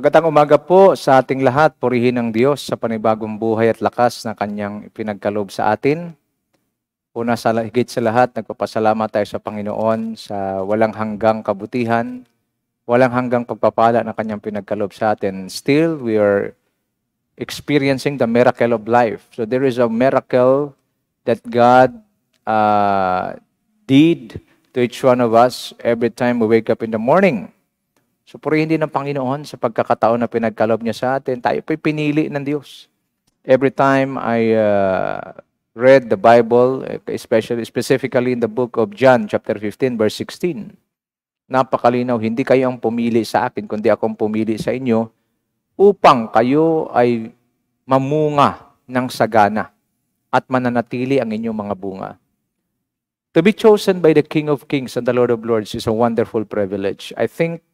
Magandang umaga po sa ating lahat. Purihin ang Diyos sa panibagong buhay at lakas na kanyang ipinagkalob sa atin. Una sa higit sa lahat, nagpapasalamat tayo sa Panginoon sa walang hanggang kabutihan, walang hanggang pagpapala na kanyang pinagkalob sa atin. Still, we are experiencing the miracle of life. So there is a miracle that God uh, did to each one of us every time we wake up in the morning. So purihin din ng Panginoon sa pagkakataon na pinagkalob niya sa atin. Tayo po'y pinili ng Diyos. Every time I uh, read the Bible, especially specifically in the book of John chapter 15 verse 16, napakalinaw, hindi kayo ang pumili sa akin, kundi akong pumili sa inyo upang kayo ay mamunga ng sagana at mananatili ang inyong mga bunga. To be chosen by the King of Kings and the Lord of Lords is a wonderful privilege. I think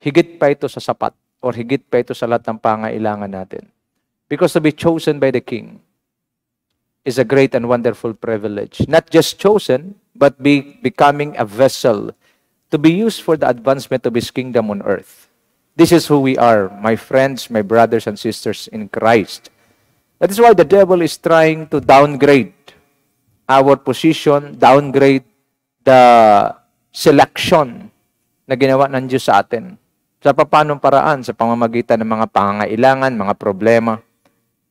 higit pa ito sa sapat or higit pa ito sa lahat ng pangailangan natin. Because to be chosen by the King is a great and wonderful privilege. Not just chosen, but be becoming a vessel to be used for the advancement of His kingdom on earth. This is who we are, my friends, my brothers and sisters in Christ. That is why the devil is trying to downgrade our position, downgrade the selection na ginawa ng Diyos sa atin sa papanong paraan sa pamamagitan ng mga pangangailangan, mga problema.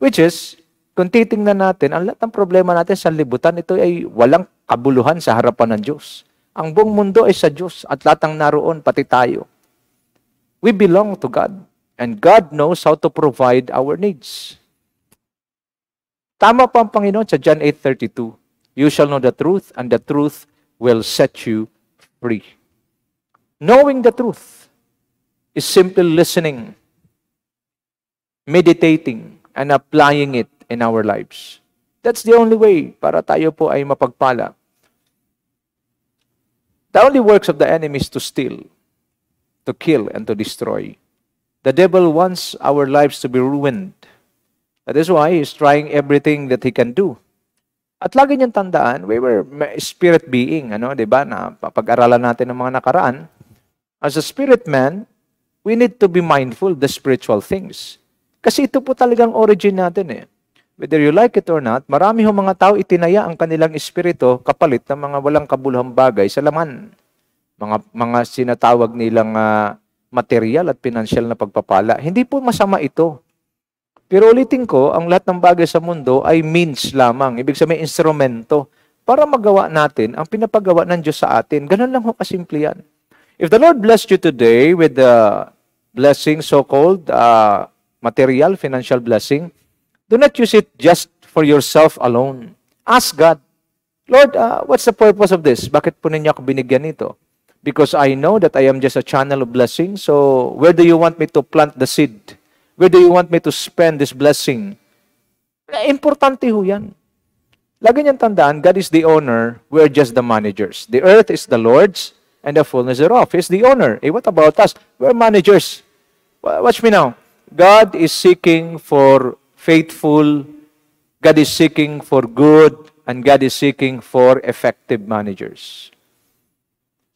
Which is, kung titingnan natin, ang lahat ng problema natin sa libutan, ito ay walang kabuluhan sa harapan ng Diyos. Ang buong mundo ay sa Diyos at lahat ng naroon, pati tayo. We belong to God. And God knows how to provide our needs. Tama pa ang Panginoon sa John 8.32. You shall know the truth, and the truth will set you free. Knowing the truth is simply listening, meditating, and applying it in our lives. That's the only way para tayo po ay mapagpala. The only works of the enemy is to steal, to kill, and to destroy. The devil wants our lives to be ruined. That is why he's trying everything that he can do. At lagi niyang tandaan, we were spirit being, ano, 'di ba? Na pag-aralan natin ng mga nakaraan, as a spirit man, we need to be mindful of the spiritual things. Kasi ito po talagang origin natin eh. Whether you like it or not, marami ho mga tao itinaya ang kanilang espiritu kapalit ng mga walang kabuluhang bagay sa laman. Mga, mga sinatawag nilang uh, material at pinansyal na pagpapala. Hindi po masama ito. Pero ulitin ko, ang lahat ng bagay sa mundo ay means lamang. Ibig sabihin, instrumento para magawa natin ang pinapagawa ng Diyos sa atin. Ganun lang ho kasimple yan. If the Lord blessed you today with the blessing, so-called uh, material, financial blessing, do not use it just for yourself alone. Ask God, Lord, uh, what's the purpose of this? Bakit po ninyo ako binigyan nito? Because I know that I am just a channel of blessing. So, where do you want me to plant the seed? Where do you want me to spend this blessing? Importante ho yan. Lagi niyang tandaan, God is the owner, we're just the managers. The earth is the Lord's, and the fullness thereof. He's the owner. Eh, what about us? We're managers. Watch me now. God is seeking for faithful, God is seeking for good, and God is seeking for effective managers.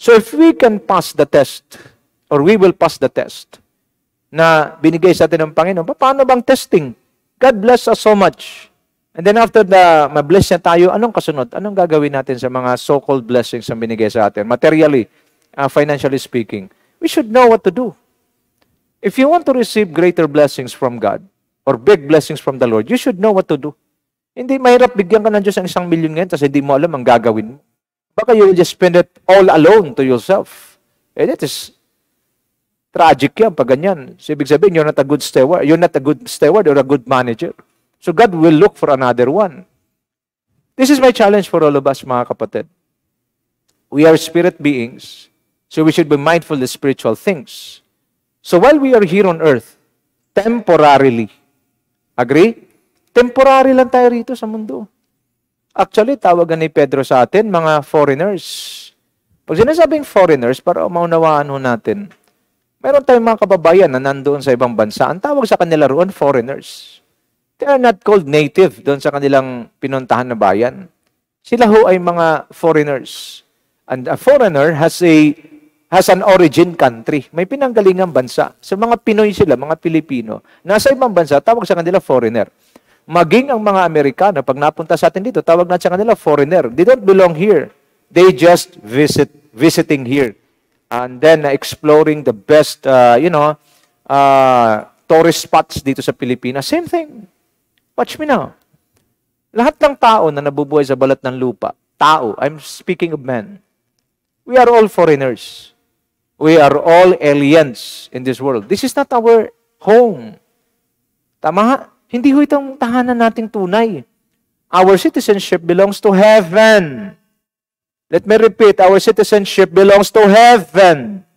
So if we can pass the test, or we will pass the test, na binigay sa atin ng Panginoon, paano bang testing? God bless us so much. And then after the ma-bless niya tayo, anong kasunod? Anong gagawin natin sa mga so-called blessings na binigay sa atin? Materially, uh, financially speaking. We should know what to do. If you want to receive greater blessings from God or big blessings from the Lord, you should know what to do. Hindi mahirap bigyan ka ng Diyos ng isang milyon ngayon kasi hindi mo alam ang gagawin mo. Baka you will just spend it all alone to yourself. And eh, that is tragic yan pag ganyan. So, ibig sabihin, you're not a good steward. You're not a good steward or a good manager. So God will look for another one. This is my challenge for all of us, mga kapatid. We are spirit beings, so we should be mindful of spiritual things. So while we are here on earth, temporarily, agree? Temporary lang tayo rito sa mundo. Actually, tawagan ni Pedro sa atin, mga foreigners. Pag sinasabing foreigners, para maunawaan ho natin, meron tayong mga kababayan na nandoon sa ibang bansa. Ang tawag sa kanila roon, foreigners. They are not called native doon sa kanilang pinuntahan na bayan. Sila ho ay mga foreigners. And a foreigner has a has an origin country. May pinanggalingang bansa. Sa mga Pinoy sila, mga Pilipino, nasa ibang bansa, tawag sa kanila foreigner. Maging ang mga Amerikano, pag napunta sa atin dito, tawag na sa kanila foreigner. They don't belong here. They just visit, visiting here. And then uh, exploring the best, uh, you know, uh, tourist spots dito sa Pilipinas. Same thing. Watch me now. Lahat ng tao na nabubuhay sa balat ng lupa, tao, I'm speaking of men, we are all foreigners. We are all aliens in this world. This is not our home. Tama? Hindi ho itong tahanan nating tunay. Our citizenship belongs to heaven. Let me repeat, our citizenship belongs to heaven.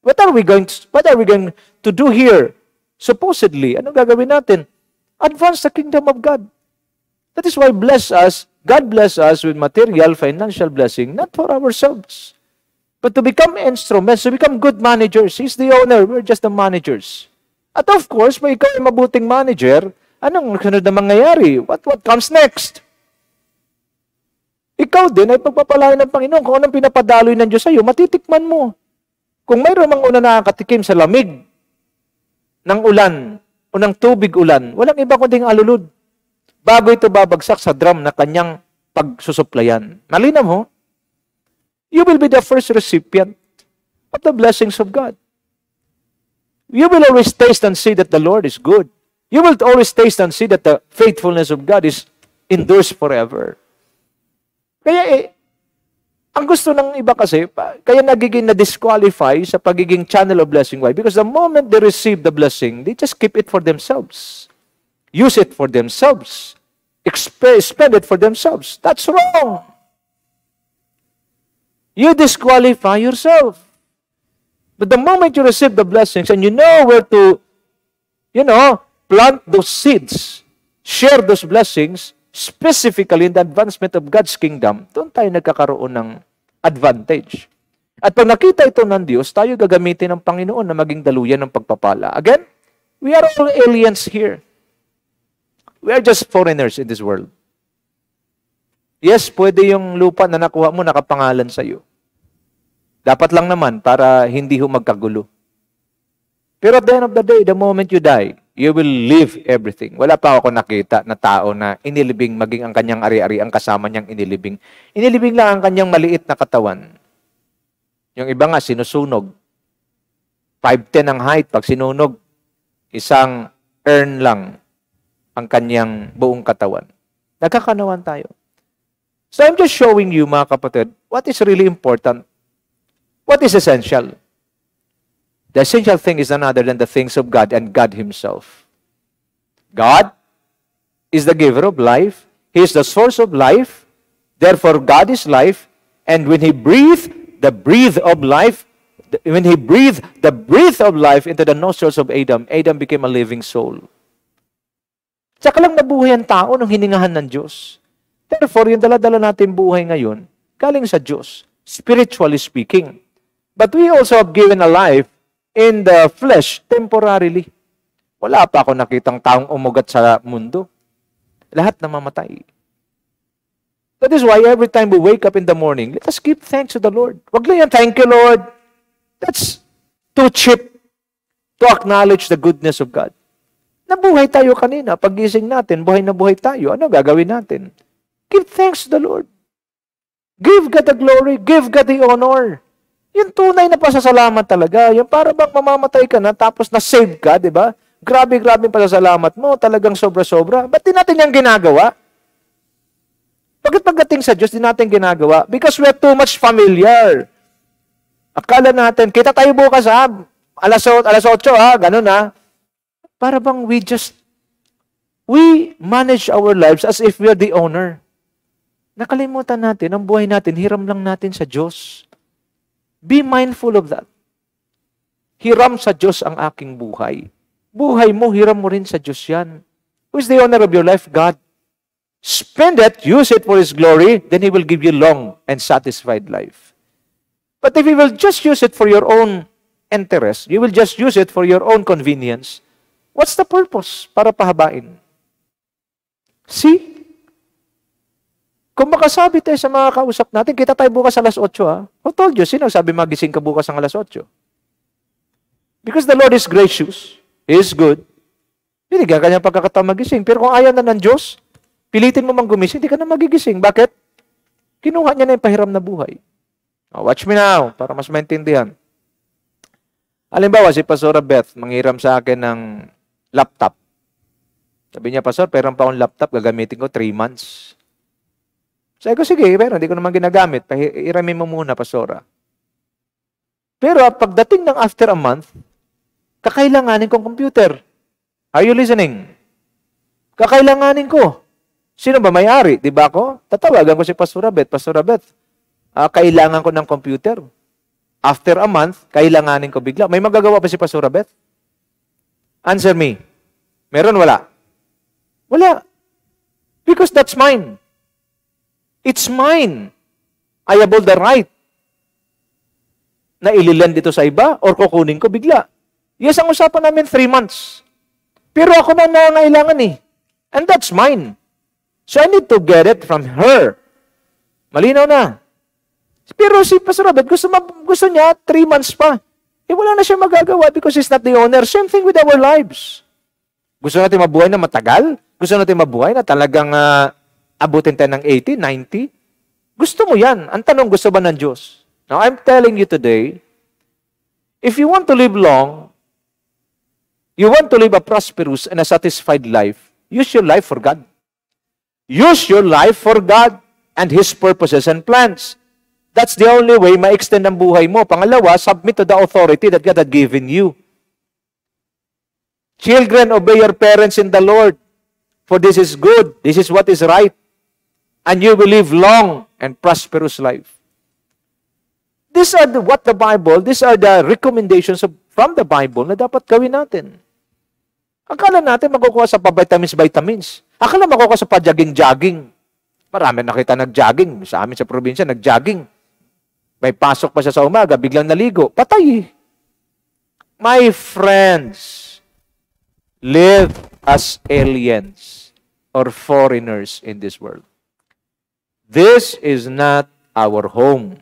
What are we going to, what are we going to do here? Supposedly, ano gagawin natin? Advance the kingdom of God. That is why bless us, God bless us with material, financial blessing, not for ourselves. But to become instruments, to become good managers, He's the owner, we're just the managers. At of course, may ikaw ay mabuting manager, anong sunod na mangyayari? What, what comes next? Ikaw din ay pagpapalain ng Panginoon. Kung anong pinapadaloy ng Diyos sa iyo, matitikman mo. Kung mayroon mang una nakakatikim sa lamig ng ulan o ng tubig ulan, walang iba kundi alulod. Bago ito babagsak sa drum na kanyang pagsusuplayan. Malinaw mo? You will be the first recipient of the blessings of God. You will always taste and see that the Lord is good. You will always taste and see that the faithfulness of God is endures forever. Kaya eh, ang gusto ng iba kasi, kaya nagiging na-disqualify sa pagiging channel of blessing. Why? Because the moment they receive the blessing, they just keep it for themselves. Use it for themselves. Spend it for themselves. That's wrong. You disqualify yourself. But the moment you receive the blessings and you know where to, you know, plant those seeds, share those blessings, specifically in the advancement of God's kingdom, doon tayo nagkakaroon ng advantage. At pag nakita ito ng Diyos, tayo gagamitin ng Panginoon na maging daluyan ng pagpapala. Again, we are all aliens here. We are just foreigners in this world. Yes, pwede yung lupa na nakuha mo nakapangalan sa iyo. Dapat lang naman para hindi ho magkagulo. Pero at the end of the day, the moment you die, you will leave everything. Wala pa ako nakita na tao na inilibing maging ang kanyang ari-ari ang kasama niyang inilibing. Inilibing lang ang kanyang maliit na katawan. Yung iba nga, sinusunog. 5'10 ang height. Pag sinunog, isang earn lang ang kanyang buong katawan. Nagkakanawan tayo. So I'm just showing you, mga kapatid, what is really important. What is essential? The essential thing is none other than the things of God and God Himself. God is the giver of life. He is the source of life. Therefore, God is life. And when He breathed the breath of life, when He breathed the breath of life into the nostrils of Adam, Adam became a living soul. Tsaka lang nabuhay ang tao nung hiningahan ng Diyos. Therefore, yung dala-dala natin buhay ngayon, galing sa Diyos, spiritually speaking. But we also have given a life in the flesh temporarily. Wala pa ako nakitang taong umugat sa mundo. Lahat na mamatay. That is why every time we wake up in the morning, let us give thanks to the Lord. Wag lang yan, thank you, Lord. That's too cheap to acknowledge the goodness of God. Nabuhay tayo kanina. Pagising natin, buhay na buhay tayo. Ano gagawin natin? Give thanks to the Lord. Give God the glory. Give God the honor. Yung tunay na pasasalamat talaga. Yung para bang mamamatay ka na tapos na-save ka, di ba? Grabe, grabe pasasalamat mo. Talagang sobra-sobra. Ba't di natin yung ginagawa? Bakit pagdating sa Diyos, di natin ginagawa? Because we're too much familiar. Akala natin, kita tayo bukas ha, alas, alas 8 ha, ganun ha. Para bang we just, we manage our lives as if we're the owner. Nakalimutan natin, ang buhay natin, hiram lang natin sa Diyos. Be mindful of that. Hiram sa Diyos ang aking buhay. Buhay mo, hiram mo rin sa Diyos yan. Who is the owner of your life? God. Spend it, use it for His glory, then He will give you long and satisfied life. But if you will just use it for your own interest, you will just use it for your own convenience, what's the purpose? Para pahabain. See? Kung makasabi tayo sa mga kausap natin, kita tayo bukas alas 8 ha. Who told you? Sino sabi magising ka bukas ang alas 8? Because the Lord is gracious. He is good. Binigyan ka niya pagkakataon magising. Pero kung ayaw na ng Diyos, pilitin mo mang gumising, hindi ka na magigising. Bakit? Kinuha niya na yung pahiram na buhay. Oh, watch me now, para mas maintindihan. Halimbawa, si Pastora Beth, manghiram sa akin ng laptop. Sabi niya, Pastor, pero pa akong laptop, gagamitin ko 3 months. Sabi ko, sige, pero hindi ko naman ginagamit. Iramin mo muna, Pastora. Pero pagdating ng after a month, kakailanganin kong computer. Are you listening? Kakailanganin ko. Sino ba may-ari? Di ba ako? Tatawagan ko si Pastor Beth. Pastor Beth, uh, kailangan ko ng computer. After a month, kailanganin ko bigla. May magagawa pa si Pastor Beth? Answer me. Meron, wala? Wala. Because that's mine. It's mine. I have all the right na ililend dito sa iba or kukunin ko bigla. Yes, ang usapan namin, three months. Pero ako na nangailangan eh. And that's mine. So I need to get it from her. Malinaw na. Pero si Pastor Robert, gusto, gusto niya three months pa. Eh wala na siya magagawa because he's not the owner. Same thing with our lives. Gusto natin mabuhay na matagal? Gusto natin mabuhay na talagang uh, abutin tayo ng 80, 90. Gusto mo yan. Ang tanong, gusto ba ng Diyos? Now, I'm telling you today, if you want to live long, you want to live a prosperous and a satisfied life, use your life for God. Use your life for God and His purposes and plans. That's the only way ma-extend ang buhay mo. Pangalawa, submit to the authority that God had given you. Children, obey your parents in the Lord, for this is good, this is what is right and you will live long and prosperous life. These are the, what the Bible, these are the recommendations of, from the Bible na dapat gawin natin. Akala natin makukuha sa pa-vitamins, vitamins. Akala makukuha sa pa-jogging-jogging. Marami nakita nag-jogging. Sa amin sa probinsya, nag-jogging. May pasok pa siya sa umaga, biglang naligo. Patay. My friends, live as aliens or foreigners in this world. This is not our home.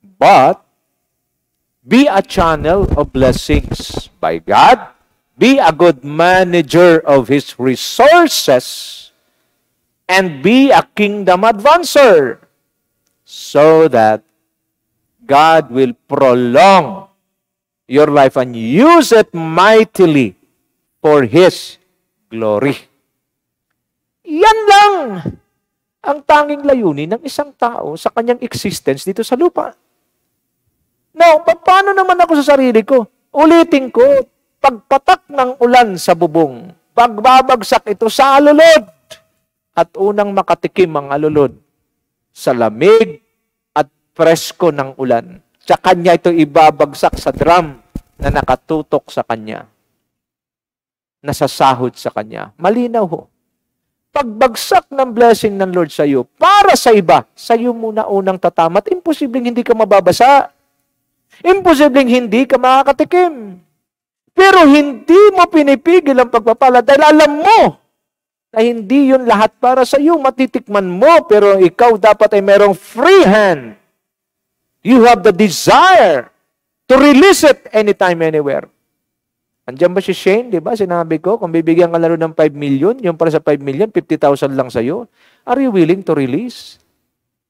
But be a channel of blessings by God. Be a good manager of His resources. And be a kingdom advancer so that God will prolong your life and use it mightily for His glory. Yan lang ang tanging layunin ng isang tao sa kanyang existence dito sa lupa. Now, paano naman ako sa sarili ko? Ulitin ko, pagpatak ng ulan sa bubong, pagbabagsak ito sa alulod, at unang makatikim ang alulod sa lamig at presko ng ulan. Sa kanya ito ibabagsak sa drum na nakatutok sa kanya. Nasasahod sa kanya. Malinaw ho pagbagsak ng blessing ng Lord sa iyo para sa iba, sa iyo muna unang tatamat, imposibleng hindi ka mababasa. Imposibleng hindi ka makakatikim. Pero hindi mo pinipigil ang pagpapala dahil alam mo na hindi yun lahat para sa iyo. Matitikman mo, pero ikaw dapat ay merong free hand. You have the desire to release it anytime, anywhere. Andiyan ba si Shane, di ba? Sinabi ko, kung bibigyan ka lalo ng 5 million, yung para sa 5 million, 50,000 lang sa'yo. Are you willing to release?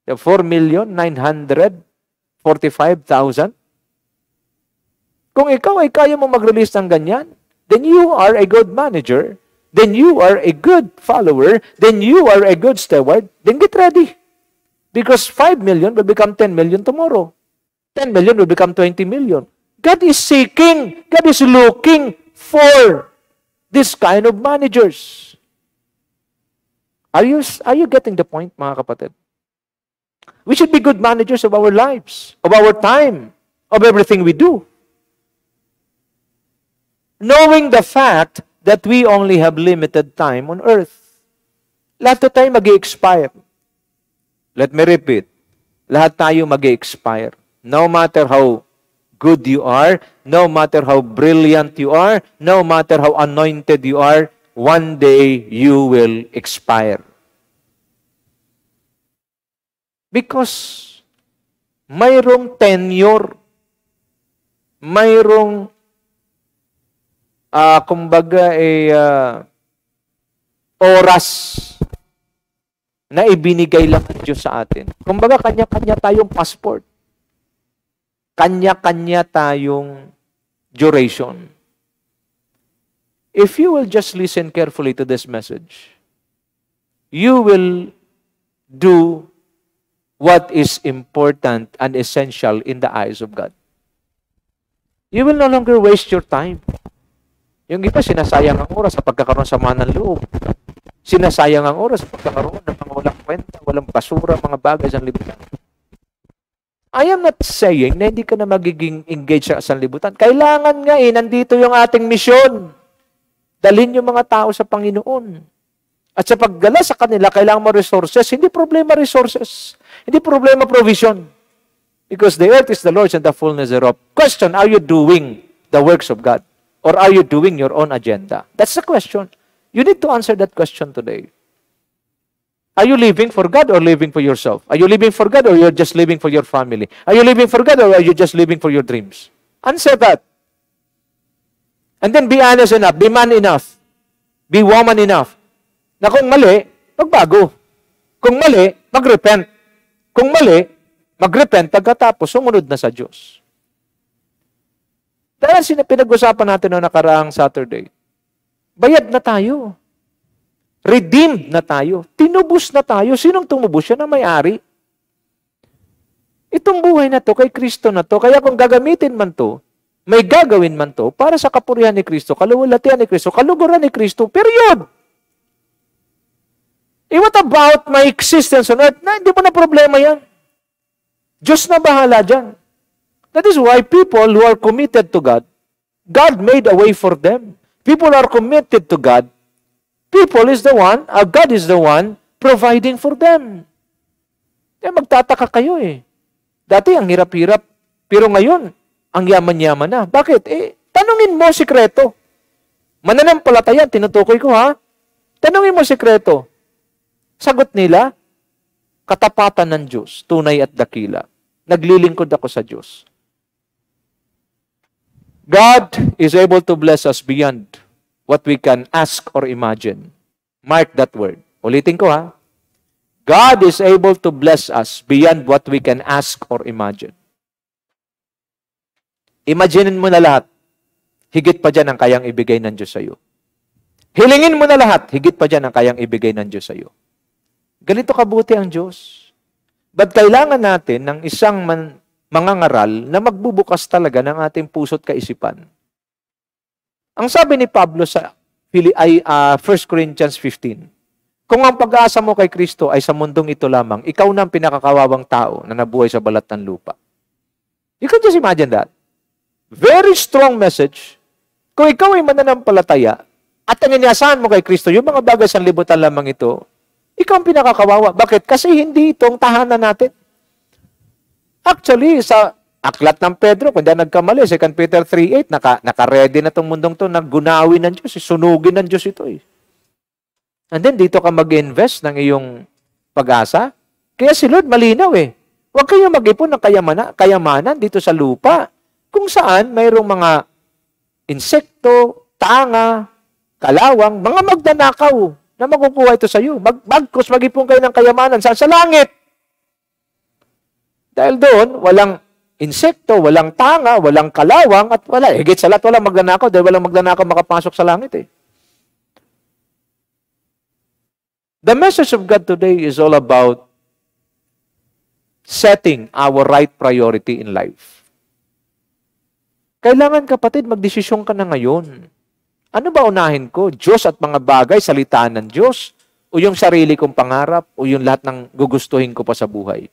The 4 million, 945,000? Kung ikaw ay kaya mo mag-release ng ganyan, then you are a good manager, then you are a good follower, then you are a good steward, then get ready. Because 5 million will become 10 million tomorrow. 10 million will become 20 million. God is seeking, God is looking for this kind of managers. Are you, are you getting the point, mga kapatid? We should be good managers of our lives, of our time, of everything we do. Knowing the fact that we only have limited time on earth. Lahat tayo mag expire Let me repeat. Lahat tayo mag expire No matter how good you are, no matter how brilliant you are, no matter how anointed you are, one day you will expire. Because mayroong tenure, mayroong, uh, kumbaga, eh, uh, oras na ibinigay lang ng Diyos sa atin. Kumbaga, kanya-kanya tayong passport. Kanya-kanya tayong duration. If you will just listen carefully to this message, you will do what is important and essential in the eyes of God. You will no longer waste your time. Yung iba, sinasayang ang oras sa pagkakaroon sa ng loob. Sinasayang ang oras sa pagkakaroon ng mga walang kwenta, walang basura, mga bagay sa libutan. I am not saying na hindi ka na magiging engaged sa sanlibutan. Kailangan nga eh, nandito yung ating misyon. Dalhin yung mga tao sa Panginoon. At sa paggala sa kanila, kailangan mo resources. Hindi problema resources. Hindi problema provision. Because the earth is the Lord's and the fullness thereof. Question, are you doing the works of God? Or are you doing your own agenda? That's the question. You need to answer that question today. Are you living for God or living for yourself? Are you living for God or you're just living for your family? Are you living for God or are you just living for your dreams? Answer that. And then be honest enough, be man enough, be woman enough. Na kung mali, magbago. Kung mali, magrepent. Kung mali, magrepent pagkatapos sumunod na sa Diyos. Dahil pinag-usapan natin noong nakaraang Saturday, Bayad na tayo. Redeemed na tayo. Tinubos na tayo. Sinong tumubos? Siya na may-ari. Itong buhay na to, kay Kristo na to, kaya kung gagamitin man to, may gagawin man to para sa kapurihan ni Kristo, kaluwalhatian ni Kristo, kaluguran ni Kristo, period. Eh, what about my existence on earth? Na, hindi mo na problema yan. Diyos na bahala dyan. That is why people who are committed to God, God made a way for them. People are committed to God. People is the one, uh, God is the one providing for them. Eh, magtataka kayo eh. Dati ang hirap-hirap, pero ngayon, ang yaman-yaman na. Bakit? Eh, tanungin mo sikreto. Mananampalataya, tinutukoy ko ha. Tanungin mo sikreto. Sagot nila, katapatan ng Diyos, tunay at dakila. Naglilingkod ako sa Diyos. God is able to bless us beyond what we can ask or imagine. Mark that word. Ulitin ko ha. God is able to bless us beyond what we can ask or imagine. Imaginin mo na lahat. Higit pa dyan ang kayang ibigay ng Diyos sa iyo. Hilingin mo na lahat. Higit pa dyan ang kayang ibigay ng Diyos sa iyo. Ganito kabuti ang Diyos. But kailangan natin ng isang man, mga ngaral na magbubukas talaga ng ating puso't kaisipan. Ang sabi ni Pablo sa ay, uh, ah, 1 Corinthians 15, kung ang pag-asa mo kay Kristo ay sa mundong ito lamang, ikaw na ang pinakakawawang tao na nabuhay sa balat ng lupa. You can just imagine that. Very strong message. Kung ikaw ay mananampalataya at ang inyasahan mo kay Kristo, yung mga bagay sa libutan lamang ito, ikaw ang pinakakawawa. Bakit? Kasi hindi itong tahanan natin. Actually, sa aklat ng Pedro, kung di nagkamali, 2 Peter 3.8, naka, naka-ready na itong mundong to, naggunawin ng Diyos, sunugin ng Diyos ito eh. And then, dito ka mag-invest ng iyong pag-asa. Kaya si Lord malinaw eh. Huwag kayo mag-ipon ng kayamanan, kayamanan dito sa lupa. Kung saan mayroong mga insekto, tanga, kalawang, mga magdanakaw na makukuha ito sa iyo. Mag bagkos, mag-ipon kayo ng kayamanan. Saan? Sa langit. Dahil doon, walang insekto, walang tanga, walang kalawang, at wala. Higit sa lahat, walang magnanakaw dahil walang magnanakaw makapasok sa langit eh. The message of God today is all about setting our right priority in life. Kailangan kapatid, magdesisyon ka na ngayon. Ano ba unahin ko? Diyos at mga bagay, salitaan ng Diyos? O yung sarili kong pangarap? O yung lahat ng gugustuhin ko pa sa buhay?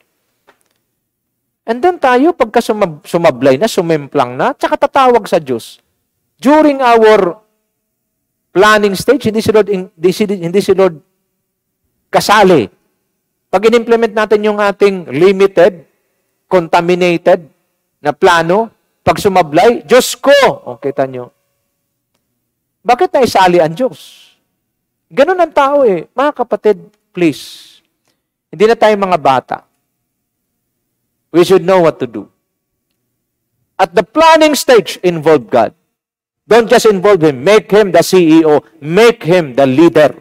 And then tayo, pagka sumab- sumablay na, sumemplang na, tsaka tatawag sa Diyos. During our planning stage, hindi si Lord, hindi si, hindi si Lord kasali. Pag in-implement natin yung ating limited, contaminated na plano, pag sumablay, Diyos ko! O, kita nyo. Bakit na isali ang Diyos? Ganun ang tao eh. Mga kapatid, please. Hindi na tayo mga bata. We should know what to do. At the planning stage, involve God. Don't just involve Him. Make Him the CEO. Make Him the leader.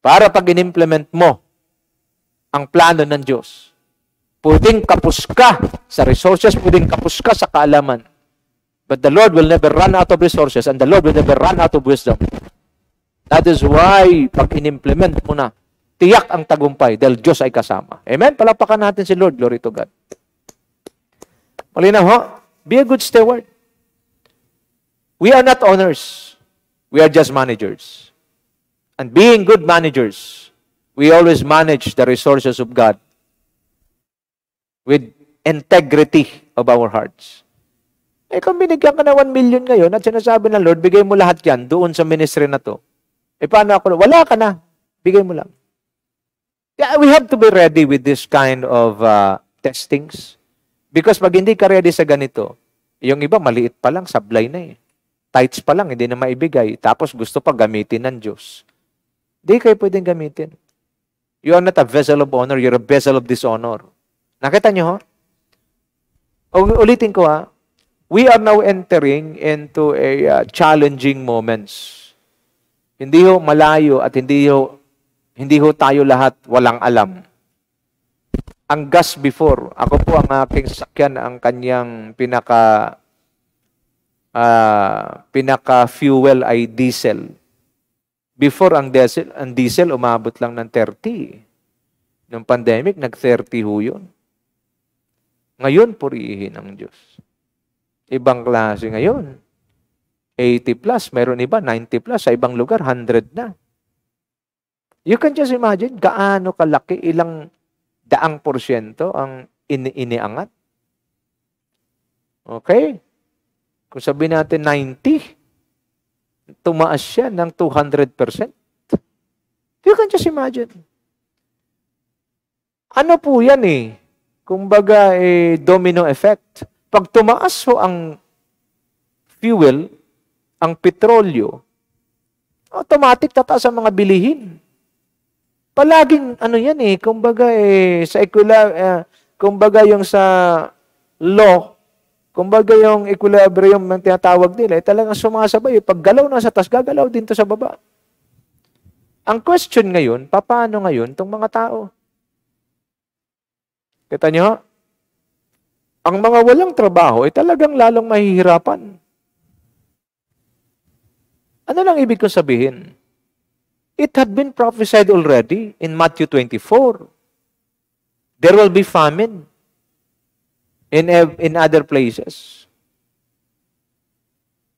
Para pag in-implement mo ang plano ng Diyos, pwedeng kapus ka sa resources, pwedeng kapus ka sa kaalaman. But the Lord will never run out of resources and the Lord will never run out of wisdom. That is why, pag in-implement mo na, tiyak ang tagumpay dahil Diyos ay kasama. Amen? Palapakan natin si Lord. Glory to God. Malinaw ho? Be a good steward. We are not owners. We are just managers. And being good managers, we always manage the resources of God with integrity of our hearts. Eh kung binigyan ka na 1 million ngayon at sinasabi ng Lord, bigay mo lahat yan doon sa ministry na to, eh, paano ako? Wala ka na. Bigay mo lang. Yeah, we have to be ready with this kind of uh, testings. Because pag hindi ka ready sa ganito, yung iba maliit pa lang, sablay na eh. Tights pa lang, hindi na maibigay. Tapos gusto pa gamitin ng Diyos. Hindi kayo pwedeng gamitin. You are not a vessel of honor, you're a vessel of dishonor. Nakita nyo, ho? O, ulitin ko ha, we are now entering into a uh, challenging moments hindi ho malayo at hindi ho, hindi ho tayo lahat walang alam. Ang gas before, ako po ang aking sakyan, ang kanyang pinaka uh, pinaka fuel ay diesel. Before ang diesel, ang diesel umabot lang ng 30. Nung pandemic, nag-30 ho yun. Ngayon, purihin ang Diyos. Ibang klase ngayon. 80 plus, meron iba 90 plus, sa ibang lugar 100 na. You can just imagine gaano kalaki, ilang daang porsyento ang ini iniangat. Okay? Kung sabihin natin 90, tumaas siya ng 200%. You can just imagine. Ano po yan eh? Kumbaga, eh, domino effect. Pag tumaas ho ang fuel, ang petrolyo, automatic tataas ang mga bilihin. Palaging ano yan eh, kumbaga eh, sa equila, eh, kumbaga yung sa law, kumbaga yung equilibrium ng tinatawag nila, eh, talagang sumasabay. Eh. Pag galaw na sa taas, gagalaw din to sa baba. Ang question ngayon, paano ngayon itong mga tao? Kita nyo? Ang mga walang trabaho ay talagang lalong mahihirapan. Ano lang ibig kong sabihin? It had been prophesied already in Matthew 24. There will be famine in, in other places.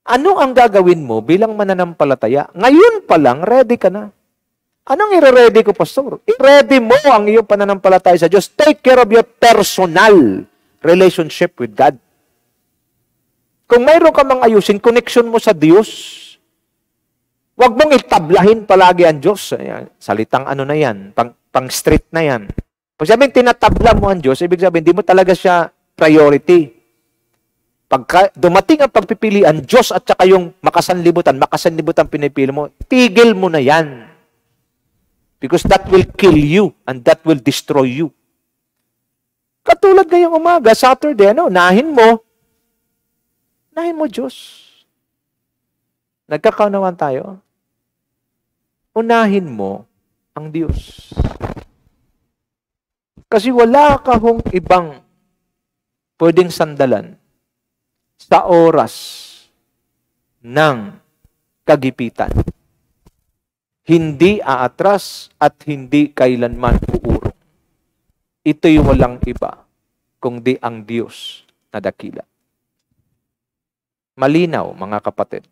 Ano ang gagawin mo bilang mananampalataya? Ngayon pa lang, ready ka na. Anong i-ready ko, Pastor? I-ready mo ang iyong pananampalataya sa Diyos. Take care of your personal relationship with God. Kung mayroon ka mang ayusin, connection mo sa Diyos. Huwag mong itablahin palagi ang Diyos. Ayan, salitang ano na yan, pang, pang street na yan. Pag sabihin tinatabla mo ang Diyos, ibig sabihin, hindi mo talaga siya priority. Pagka dumating ang pagpipilian, Diyos at saka yung makasanlibutan, makasanlibutan pinipili mo, tigil mo na yan. Because that will kill you and that will destroy you. Katulad ngayong umaga, Saturday, ano, nahin mo, nahin mo Diyos. Nagkakaunawan tayo unahin mo ang Diyos. Kasi wala ka ibang pwedeng sandalan sa oras ng kagipitan. Hindi aatras at hindi kailanman uurong. Ito'y walang iba kundi ang Diyos na dakila. Malinaw, mga kapatid.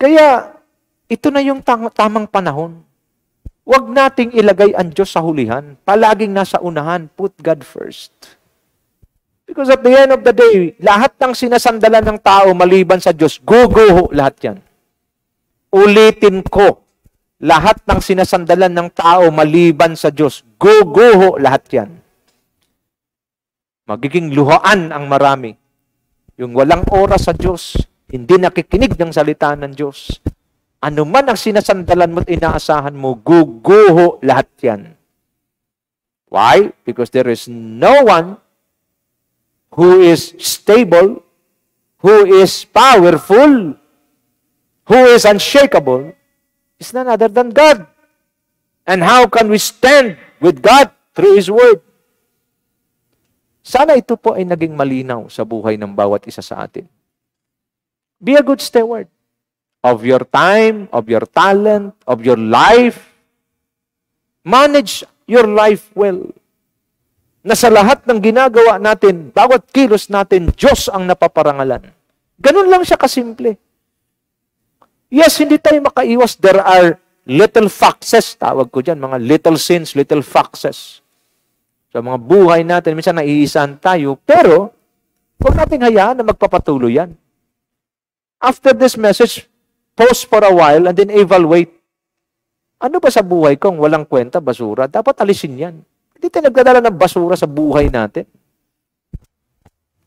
Kaya, ito na yung tamang panahon. Huwag nating ilagay ang Diyos sa hulihan. Palaging nasa unahan. Put God first. Because at the end of the day, lahat ng sinasandalan ng tao maliban sa Diyos, guguho lahat yan. Ulitin ko, lahat ng sinasandalan ng tao maliban sa Diyos, guguho lahat yan. Magiging luhaan ang marami. Yung walang oras sa Diyos, hindi nakikinig ng salita ng Diyos, ano man ang sinasandalan mo at inaasahan mo, guguho lahat yan. Why? Because there is no one who is stable, who is powerful, who is unshakable, is none other than God. And how can we stand with God through His Word? Sana ito po ay naging malinaw sa buhay ng bawat isa sa atin. Be a good steward of your time, of your talent, of your life. Manage your life well. Na sa lahat ng ginagawa natin, bawat kilos natin, Diyos ang napaparangalan. Ganun lang siya kasimple. Yes, hindi tayo makaiwas. There are little foxes, tawag ko dyan, mga little sins, little foxes. Sa mga buhay natin, minsan naiisan tayo, pero huwag natin hayaan na magpapatuloy yan. After this message, pause for a while and then evaluate. Ano ba sa buhay kong walang kwenta, basura? Dapat alisin yan. Hindi tayo nagdadala ng basura sa buhay natin.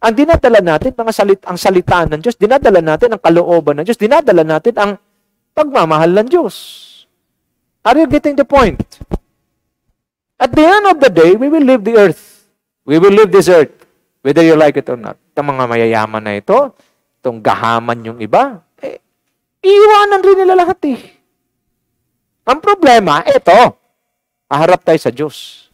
Ang dinadala natin, mga salit, ang salita ng Diyos, dinadala natin ang kalooban ng Diyos, dinadala natin ang pagmamahal ng Diyos. Are you getting the point? At the end of the day, we will leave the earth. We will leave this earth, whether you like it or not. Itong mga mayayaman na ito, itong gahaman yung iba, eh, iiwanan rin nila lahat eh. Ang problema, ito, haharap tayo sa Diyos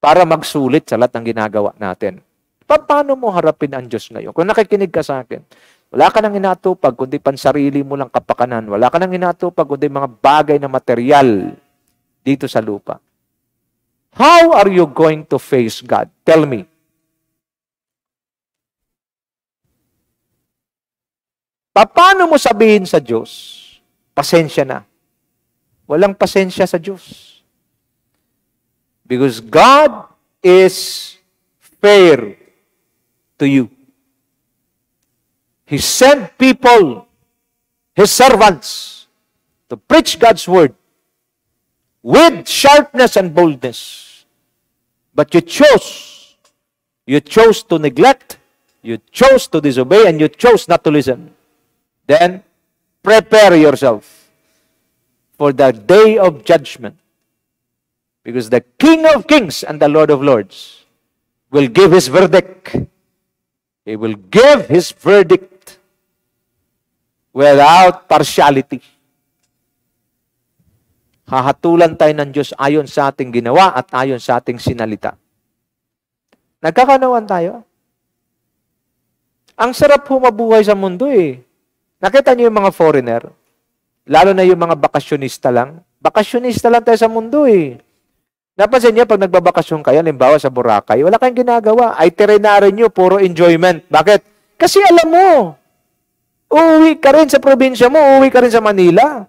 para magsulit sa lahat ng ginagawa natin. Paano mo harapin ang Diyos ngayon? Kung nakikinig ka sa akin, wala ka nang inatupag, kundi pansarili mo lang kapakanan. Wala ka nang inatupag, kundi mga bagay na material dito sa lupa. How are you going to face God? Tell me. Paano mo sabihin sa Diyos, pasensya na? Walang pasensya sa Diyos. Because God is fair to you. He sent people, His servants, to preach God's word with sharpness and boldness. But you chose, you chose to neglect, you chose to disobey, and you chose not to listen. Then, prepare yourself for the day of judgment. Because the King of kings and the Lord of lords will give his verdict. He will give his verdict without partiality. Hahatulan tayo ng Diyos ayon sa ating ginawa at ayon sa ating sinalita. Nagkakanawan tayo? Ang sarap humabuhay sa mundo eh. Nakita niyo yung mga foreigner? Lalo na yung mga bakasyonista lang. Bakasyonista lang tayo sa mundo eh. Napansin niyo, pag nagbabakasyon kayo, limbawa sa Boracay, wala kayong ginagawa. Itinerary niyo, puro enjoyment. Bakit? Kasi alam mo, uuwi ka rin sa probinsya mo, uuwi ka rin sa Manila.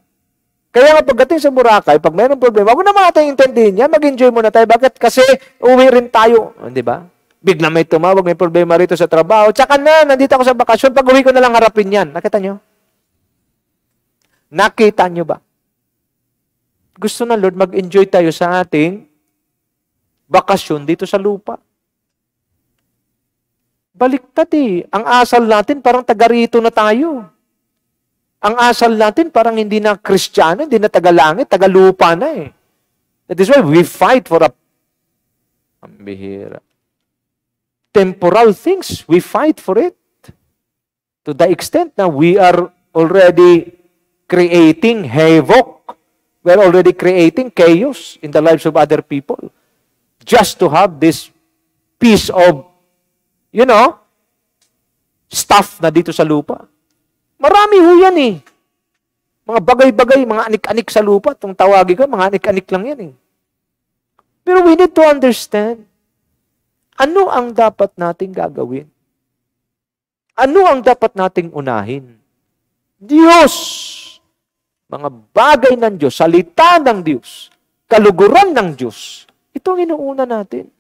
Kaya nga pagdating sa Boracay, pag mayroong problema, huwag naman natin intindihin niya, mag-enjoy muna tayo. Bakit? Kasi uwi rin tayo. Di ba? Bigla may tumawag, may problema rito sa trabaho. Tsaka na, nandito ako sa bakasyon, pag uwi ko na lang harapin yan. Nakita nyo? Nakita nyo ba? Gusto na Lord, mag-enjoy tayo sa ating bakasyon dito sa lupa. Baliktad eh. Ang asal natin, parang taga rito na tayo. Ang asal natin, parang hindi na kristyano, hindi na taga-langit, taga-lupa na eh. That is why we fight for a... Ang temporal things, we fight for it. To the extent na we are already creating havoc. We're already creating chaos in the lives of other people. Just to have this piece of, you know, stuff na dito sa lupa. Marami ho yan eh. Mga bagay-bagay, mga anik-anik sa lupa, itong tawagin ko, mga anik-anik lang yan eh. Pero we need to understand ano ang dapat nating gagawin? Ano ang dapat nating unahin? Diyos! Mga bagay ng Diyos, salita ng Diyos, kaluguran ng Diyos, ito ang inuuna natin.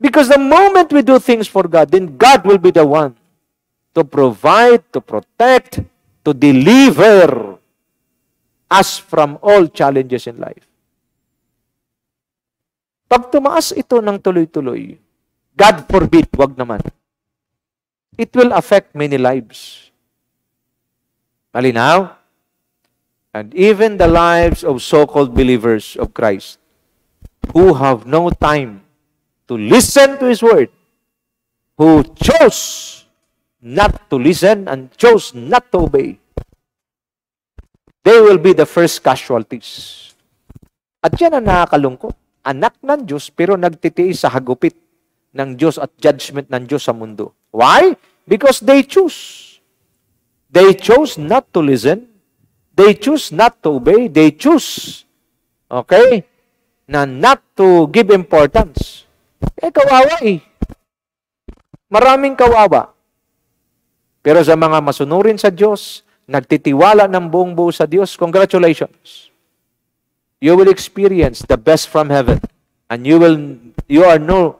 Because the moment we do things for God, then God will be the one to provide, to protect, to deliver us from all challenges in life. Pag tumaas ito ng tuloy-tuloy, God forbid, wag naman. It will affect many lives. Malinaw? And even the lives of so-called believers of Christ. who have no time to listen to His Word, who chose not to listen and chose not to obey, they will be the first casualties. At yan ang nakakalungkot. Anak ng Diyos pero nagtitiis sa hagupit ng Diyos at judgment ng Diyos sa mundo. Why? Because they choose. They chose not to listen. They choose not to obey. They choose, okay, na not to give importance. Eh, kawawa eh. Maraming kawawa. Pero sa mga masunurin sa Diyos, nagtitiwala ng buong buo sa Diyos, congratulations. You will experience the best from heaven. And you will, you are no,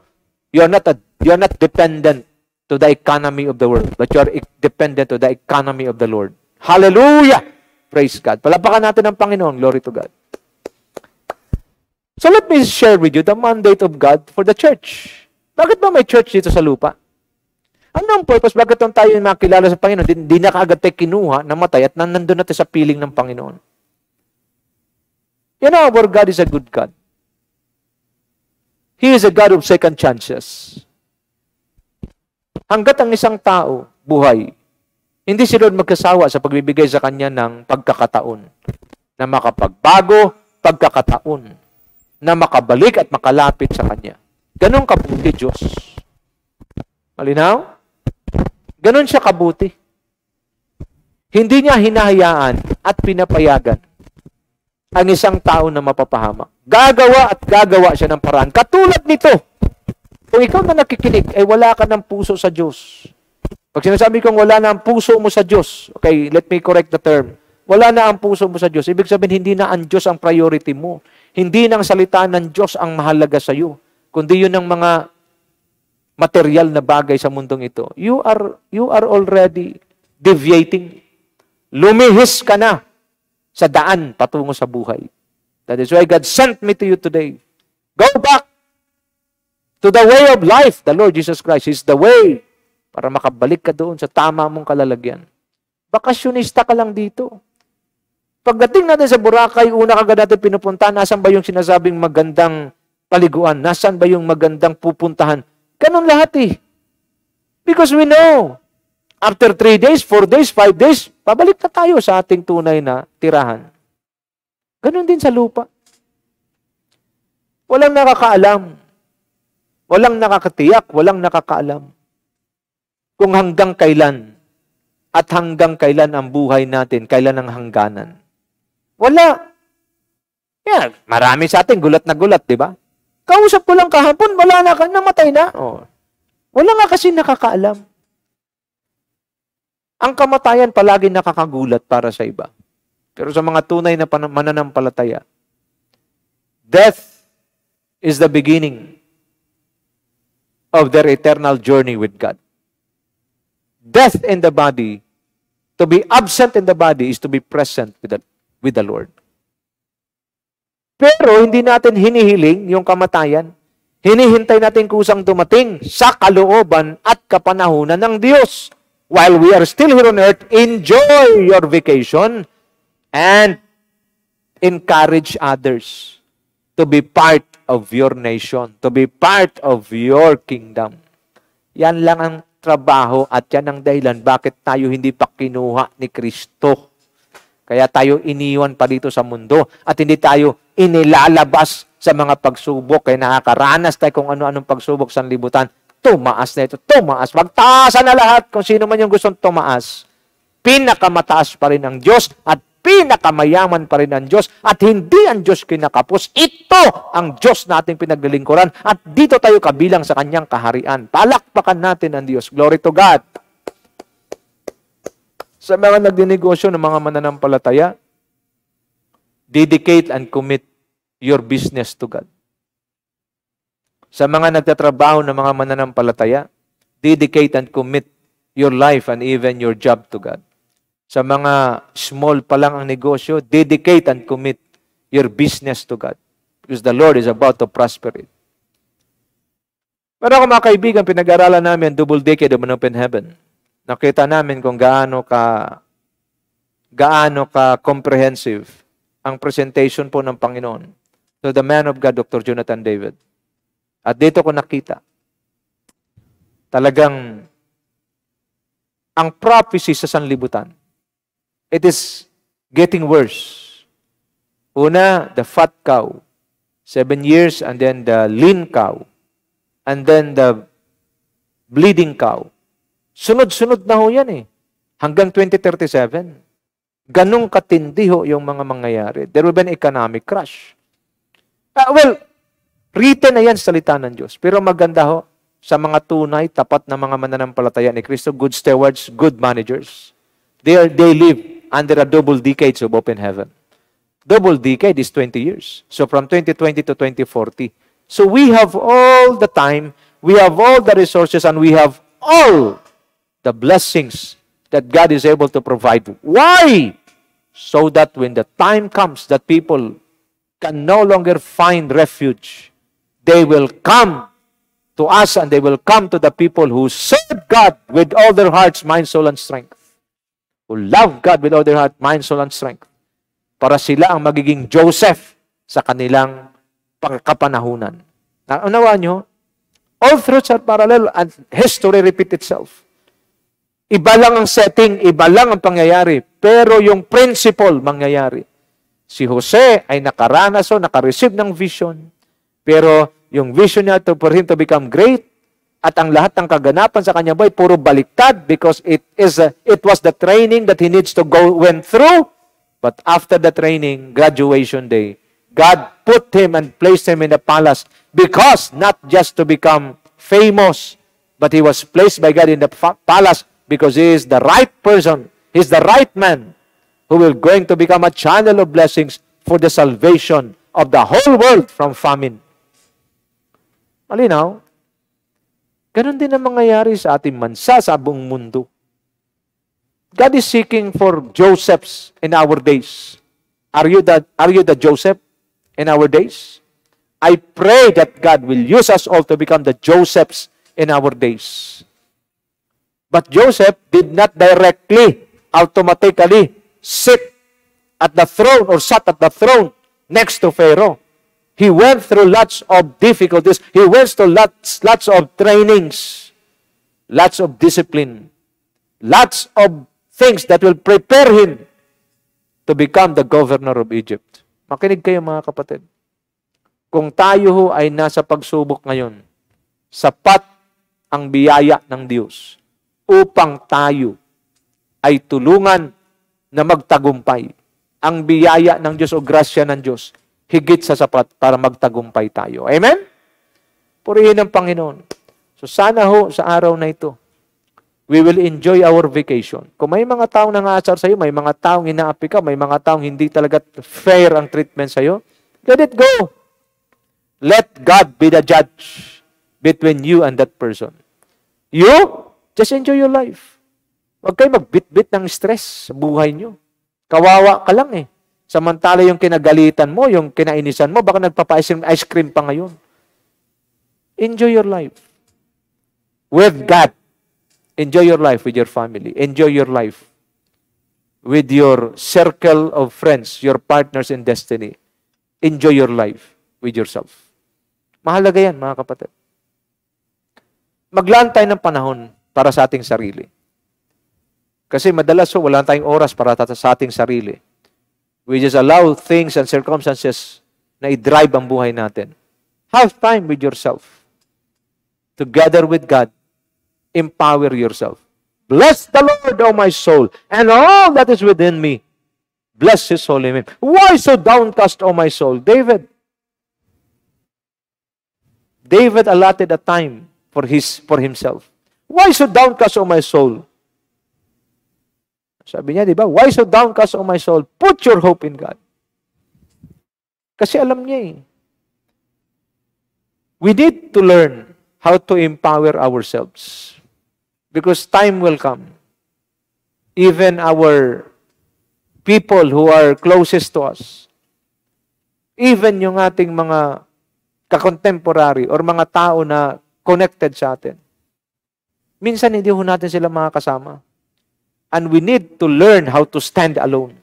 you are not a, you are not dependent to the economy of the world, but you are dependent to the economy of the Lord. Hallelujah! Praise God. Palapakan natin ang Panginoon. Glory to God. So let me share with you the mandate of God for the church. Bakit ba may church dito sa lupa? Ano ang purpose? Bakit nung tayo makilala sa Panginoon, di, di na kaagad tayo kinuha, namatay, at nandun natin sa piling ng Panginoon? You know, our God is a good God. He is a God of second chances. Hanggat ang isang tao, buhay, hindi si Lord magkasawa sa pagbibigay sa kanya ng pagkakataon na makapagbago, pagkakataon na makabalik at makalapit sa kanya. Ganon kabuti Diyos. Malinaw? Ganon siya kabuti. Hindi niya hinahayaan at pinapayagan ang isang tao na mapapahamak. Gagawa at gagawa siya ng paraan. Katulad nito, kung ikaw na nakikinig, ay eh wala ka ng puso sa Diyos. Pag sinasabi kong wala na ang puso mo sa Diyos, okay, let me correct the term. Wala na ang puso mo sa Diyos. Ibig sabihin, hindi na ang Diyos ang priority mo. Hindi na ang salita ng Diyos ang mahalaga sa iyo. Kundi yun ang mga material na bagay sa mundong ito, you are, you are already deviating. Lumihis ka na sa daan patungo sa buhay. That is why God sent me to you today. Go back to the way of life. The Lord Jesus Christ is the way para makabalik ka doon sa tama mong kalalagyan. Bakasyonista ka lang dito. Pagdating natin sa Boracay, una kagad natin pinupunta, nasan ba yung sinasabing magandang paliguan? Nasaan ba yung magandang pupuntahan? Ganun lahat eh. Because we know, after three days, four days, five days, pabalik na tayo sa ating tunay na tirahan. Ganun din sa lupa. Walang nakakaalam. Walang nakakatiyak, walang nakakaalam. Kung hanggang kailan at hanggang kailan ang buhay natin, kailan ang hangganan. Wala. Yeah, marami sa atin gulat na gulat, di ba? Kausap ko lang kahapon, wala na ka, namatay na. Oh. Wala nga kasi nakakaalam. Ang kamatayan palagi nakakagulat para sa iba. Pero sa mga tunay na mananampalataya, death is the beginning of their eternal journey with God. Death in the body, to be absent in the body is to be present with the, with the Lord. Pero hindi natin hinihiling yung kamatayan. Hinihintay natin kusang dumating sa kalooban at kapanahunan ng Diyos. While we are still here on earth, enjoy your vacation and encourage others to be part of your nation, to be part of your kingdom. Yan lang ang trabaho at yan ang dahilan bakit tayo hindi pa kinuha ni Kristo. Kaya tayo iniwan pa dito sa mundo at hindi tayo inilalabas sa mga pagsubok. Kaya nakakaranas tayo kung ano-anong pagsubok sa libutan. Tumaas na ito. Tumaas. Magtaasan na lahat kung sino man yung gustong tumaas. Pinakamataas pa rin ang Diyos at pinakamayaman pa rin ang Diyos at hindi ang Diyos kinakapos. Ito ang Diyos nating pinaglilingkuran at dito tayo kabilang sa kanyang kaharian. Palakpakan natin ang Diyos. Glory to God. Sa mga nagdinegosyo ng mga mananampalataya, dedicate and commit your business to God. Sa mga nagtatrabaho ng mga mananampalataya, dedicate and commit your life and even your job to God. Sa mga small pa lang ang negosyo, dedicate and commit your business to God. Because the Lord is about to prosper it. Pero ako mga kaibigan, pinag-aralan namin double decade of an open heaven. Nakita namin kung gaano ka gaano ka comprehensive ang presentation po ng Panginoon to the man of God, Dr. Jonathan David. At dito ko nakita, talagang ang prophecy sa sanlibutan, it is getting worse. Una, the fat cow, seven years, and then the lean cow, and then the bleeding cow. Sunod-sunod na ho yan eh. Hanggang 2037. Ganong katindi ho yung mga mangyayari. There will be an economic crash. Uh, well, written na yan salita ng Diyos. Pero maganda ho, sa mga tunay, tapat na mga mananampalataya ni Kristo, good stewards, good managers. They, are, they live under a double decades of open heaven. Double decade is 20 years. So from 2020 to 2040. So we have all the time, we have all the resources, and we have all the blessings that God is able to provide. Why? So that when the time comes that people can no longer find refuge, they will come to us and they will come to the people who serve God with all their hearts, mind, soul, and strength. Who love God with all their heart, mind, soul, and strength. Para sila ang magiging Joseph sa kanilang pagkapanahunan. Naunawa nyo, all truths are parallel and history repeat itself. Iba lang ang setting, iba lang ang pangyayari, pero yung principle mangyayari. Si Jose ay nakaranas o nakareceive ng vision, pero yung vision niya to, for him to become great, at ang lahat ng kaganapan sa kanya buhay, puro baliktad because it is a, it was the training that he needs to go went through. But after the training, graduation day, God put him and placed him in the palace because not just to become famous, but he was placed by God in the palace because he is the right person, he's the right man who will going to become a channel of blessings for the salvation of the whole world from famine. Malinaw? Ganon din ang mangyayari sa ating mansa, sa buong mundo. God is seeking for Josephs in our days. Are you the, are you the Joseph in our days? I pray that God will use us all to become the Josephs in our days. But Joseph did not directly, automatically sit at the throne or sat at the throne next to Pharaoh. He went through lots of difficulties. He went through lots, lots of trainings, lots of discipline, lots of things that will prepare him to become the governor of Egypt. Makinig kayo mga kapatid. Kung tayo ho ay nasa pagsubok ngayon, sapat ang biyaya ng Diyos upang tayo ay tulungan na magtagumpay. Ang biyaya ng Diyos o grasya ng Diyos, higit sa sapat para magtagumpay tayo. Amen? Purihin ang Panginoon. So sana ho sa araw na ito, we will enjoy our vacation. Kung may mga taong nangaasar sa iyo, may mga taong inaapi ka, may mga taong hindi talaga fair ang treatment sa iyo, let it go. Let God be the judge between you and that person. You Just enjoy your life. Huwag kayo magbit-bit ng stress sa buhay nyo. Kawawa ka lang eh. Samantala yung kinagalitan mo, yung kinainisan mo, baka nagpapa-ice cream pa ngayon. Enjoy your life. With God. Enjoy your life with your family. Enjoy your life with your circle of friends, your partners in destiny. Enjoy your life with yourself. Mahalaga yan, mga kapatid. Maglaan tayo ng panahon para sa ating sarili. Kasi madalas so, wala tayong oras para sa ating sarili. We just allow things and circumstances na i-drive ang buhay natin. Have time with yourself. Together with God, empower yourself. Bless the Lord, O my soul, and all that is within me. Bless His holy name. Why so downcast, O my soul? David. David allotted a time for his for himself. Why so downcast, O my soul? Sabi niya, di ba? Why so downcast, O my soul? Put your hope in God. Kasi alam niya eh. We need to learn how to empower ourselves. Because time will come. Even our people who are closest to us, even yung ating mga kakontemporary or mga tao na connected sa atin, Minsan hindi ho natin sila makakasama. And we need to learn how to stand alone.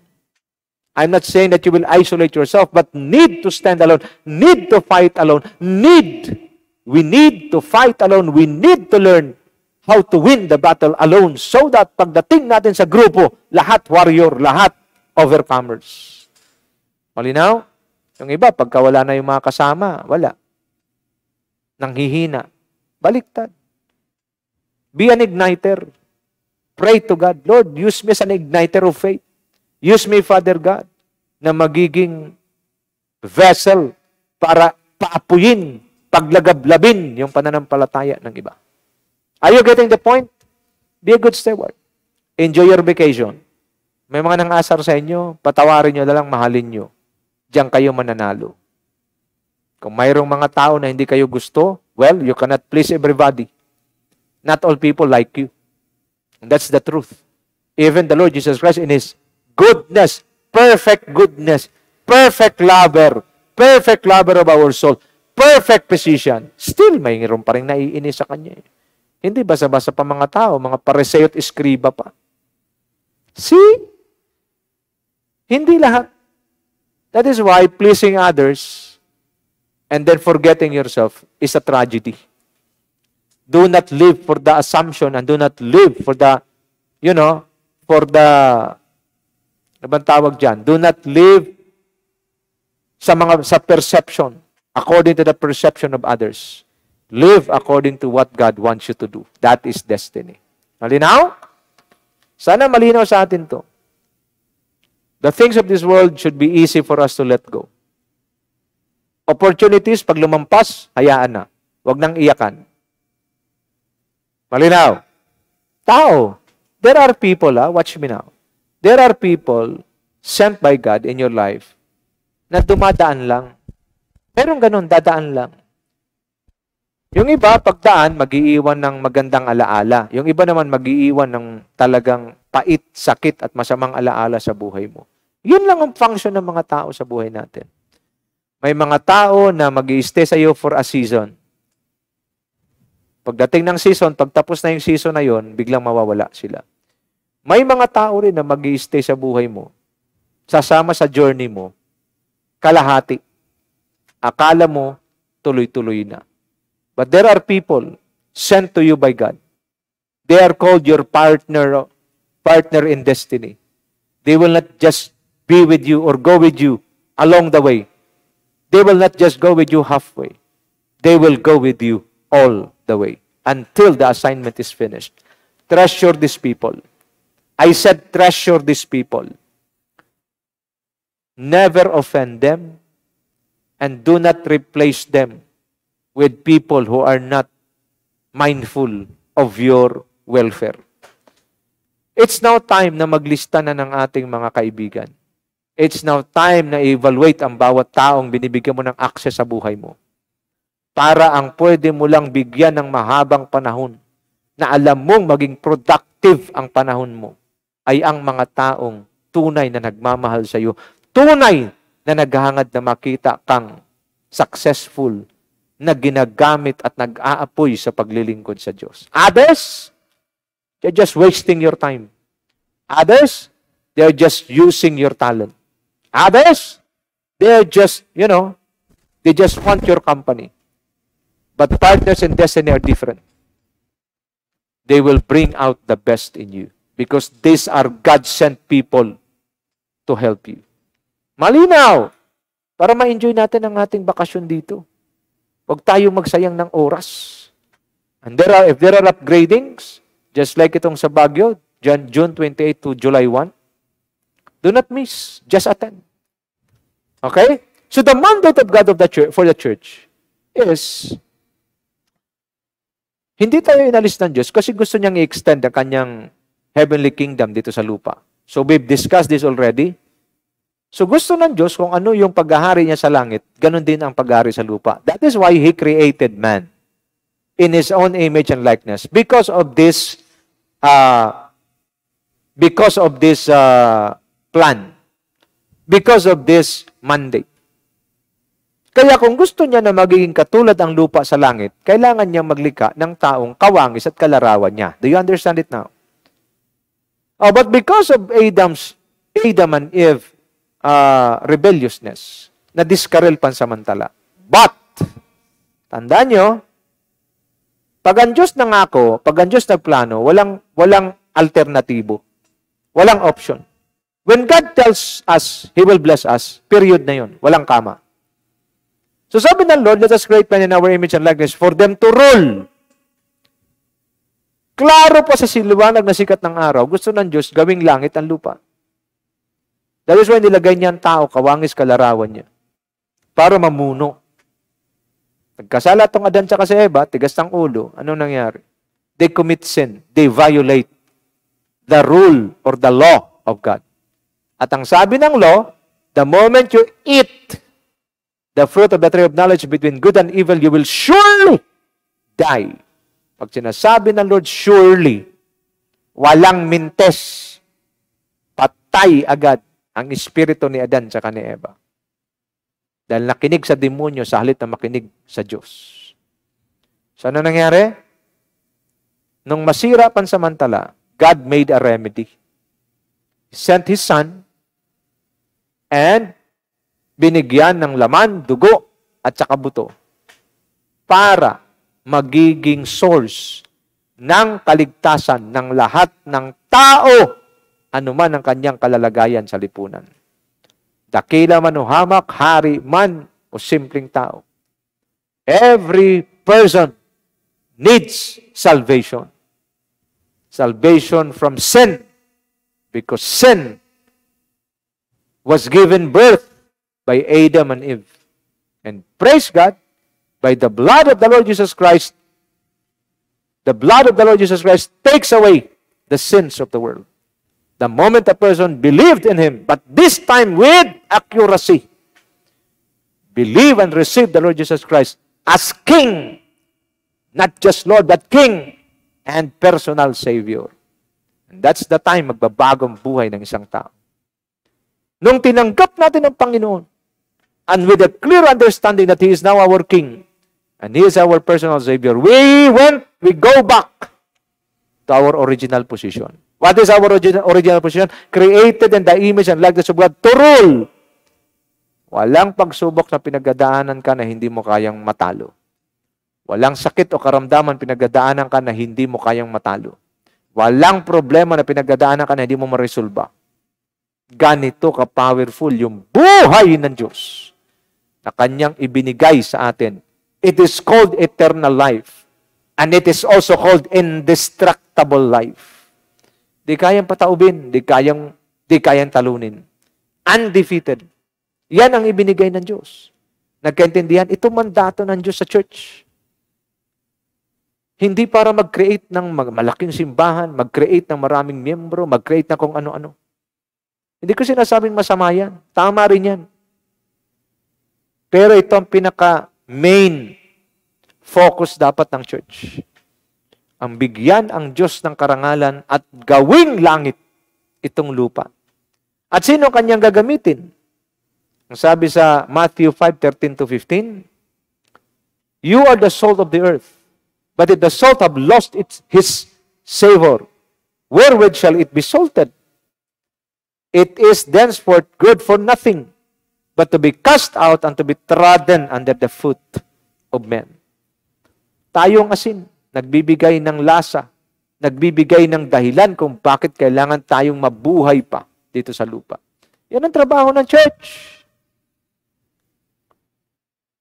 I'm not saying that you will isolate yourself, but need to stand alone, need to fight alone, need. We need to fight alone. We need to learn how to win the battle alone so that pagdating natin sa grupo, lahat warrior, lahat overcomers. Malinaw? Yung iba, pagka wala na yung mga kasama, wala. Nanghihina. Baliktad. Be an igniter. Pray to God. Lord, use me as an igniter of faith. Use me, Father God, na magiging vessel para paapuyin, paglagablabin yung pananampalataya ng iba. Are you getting the point? Be a good steward. Enjoy your vacation. May mga nang-asar sa inyo, patawarin nyo na lang, mahalin nyo. Diyan kayo mananalo. Kung mayroong mga tao na hindi kayo gusto, well, you cannot please everybody. Not all people like you. And that's the truth. Even the Lord Jesus Christ in His goodness, perfect goodness, perfect lover, perfect lover of our soul, perfect physician, still may mayroon pa rin naiinis sa kanya. Eh. Hindi basa-basa pa mga tao, mga pareseo at pa. See? Hindi lahat. That is why pleasing others and then forgetting yourself is a tragedy. Do not live for the assumption and do not live for the, you know, for the ano bang tawag dyan? Do not live sa mga sa perception according to the perception of others. Live according to what God wants you to do. That is destiny. Malinaw? Sana malinaw sa atin to. The things of this world should be easy for us to let go. Opportunities, pag lumampas, hayaan na. Huwag nang iyakan. Malinaw? Tao. There are people, ah, watch me now. There are people sent by God in your life na dumadaan lang. Merong ganun, dadaan lang. Yung iba, pagdaan, magiiwan ng magandang alaala. Yung iba naman, magiiwan ng talagang pait, sakit at masamang alaala sa buhay mo. Yun lang ang function ng mga tao sa buhay natin. May mga tao na mag stay sa iyo for a season. Pagdating ng season, pagtapos na yung season na yon, biglang mawawala sila. May mga tao rin na mag stay sa buhay mo, sasama sa journey mo, kalahati. Akala mo, tuloy-tuloy na. But there are people sent to you by God. They are called your partner, partner in destiny. They will not just be with you or go with you along the way. They will not just go with you halfway. They will go with you all the way until the assignment is finished. Treasure these people. I said, treasure these people. Never offend them and do not replace them with people who are not mindful of your welfare. It's now time na maglista na ng ating mga kaibigan. It's now time na evaluate ang bawat taong binibigyan mo ng access sa buhay mo. Para ang pwede mo lang bigyan ng mahabang panahon na alam mong maging productive ang panahon mo ay ang mga taong tunay na nagmamahal sa iyo. Tunay na naghahangad na makita kang successful na ginagamit at nag-aapoy sa paglilingkod sa Diyos. Others, they're just wasting your time. Others, they're just using your talent. Others, they're just, you know, they just want your company. But partners in destiny are different. They will bring out the best in you. Because these are God-sent people to help you. Malinaw! Para ma-enjoy natin ang ating bakasyon dito. Huwag tayo magsayang ng oras. And there are, if there are upgradings, just like itong sa Baguio, June 28 to July 1, do not miss. Just attend. Okay? So the mandate of God of the church, for the church is hindi tayo inalis ng Diyos kasi gusto niyang i-extend ang kanyang heavenly kingdom dito sa lupa. So we've discussed this already. So gusto ng Diyos kung ano yung paghahari niya sa langit, ganun din ang paghahari sa lupa. That is why He created man in His own image and likeness. Because of this, uh, because of this uh, plan, because of this mandate. Kaya kung gusto niya na magiging katulad ang lupa sa langit, kailangan niya maglika ng taong kawangis at kalarawan niya. Do you understand it now? Oh, but because of Adam's, Adam and Eve uh, rebelliousness, na diskarel pansamantala. But, tandaan nyo, pag ang Diyos nangako, pag ang Diyos nagplano, walang, walang alternatibo. Walang option. When God tells us, He will bless us, period na yun. Walang kama. So sabi ng Lord, let us create man in our image and likeness for them to rule. Klaro po sa siliwanag na sikat ng araw, gusto ng Diyos gawing langit ang lupa. That is why nilagay niya ang tao, kawangis kalarawan niya. Para mamuno. Nagkasala tong Adan at si Eva, tigas ng ulo. Ano nangyari? They commit sin. They violate the rule or the law of God. At ang sabi ng law, the moment you eat the fruit of the tree of knowledge between good and evil, you will surely die. Pag sinasabi ng Lord, surely, walang mintes, patay agad ang espiritu ni Adan sa ni Eva. Dahil nakinig sa demonyo sa halit na makinig sa Diyos. So ano nangyari? Nung masira pansamantala, God made a remedy. He sent His Son and binigyan ng laman, dugo, at saka buto para magiging source ng kaligtasan ng lahat ng tao anuman ang kanyang kalalagayan sa lipunan dakila man o hamak, hari man o simpleng tao. Every person needs salvation. Salvation from sin. Because sin was given birth by Adam and Eve. And praise God, by the blood of the Lord Jesus Christ, the blood of the Lord Jesus Christ takes away the sins of the world. The moment a person believed in Him, but this time with accuracy, believe and receive the Lord Jesus Christ as King, not just Lord, but King and personal Savior. And that's the time magbabagong buhay ng isang tao. Nung tinanggap natin ang Panginoon, and with a clear understanding that He is now our King, and He is our personal Savior, we went, we go back to our original position. What is our original, position? Created in the image and likeness of God to rule. Walang pagsubok na pinagdadaanan ka na hindi mo kayang matalo. Walang sakit o karamdaman pinagdadaanan ka na hindi mo kayang matalo. Walang problema na pinagdadaanan ka na hindi mo maresolba. Ganito ka-powerful yung buhay ng Diyos na kanyang ibinigay sa atin. It is called eternal life. And it is also called indestructible life. Di kayang pataubin, di kayang, di kayang talunin. Undefeated. Yan ang ibinigay ng Diyos. Nagkaintindihan, ito mandato ng Diyos sa church. Hindi para mag-create ng malaking simbahan, mag-create ng maraming miyembro, mag-create ng kung ano-ano. Hindi ko sinasabing masama yan. Tama rin yan. Pero ito ang pinaka-main focus dapat ng church ang bigyan ang Diyos ng karangalan at gawing langit itong lupa. At sino kanyang gagamitin? Ang sabi sa Matthew 5:13 to 15, You are the salt of the earth, but if the salt have lost its his savor, wherewith shall it be salted? It is thenceforth good for nothing, but to be cast out and to be trodden under the foot of men. Tayong asin nagbibigay ng lasa, nagbibigay ng dahilan kung bakit kailangan tayong mabuhay pa dito sa lupa. Yan ang trabaho ng church.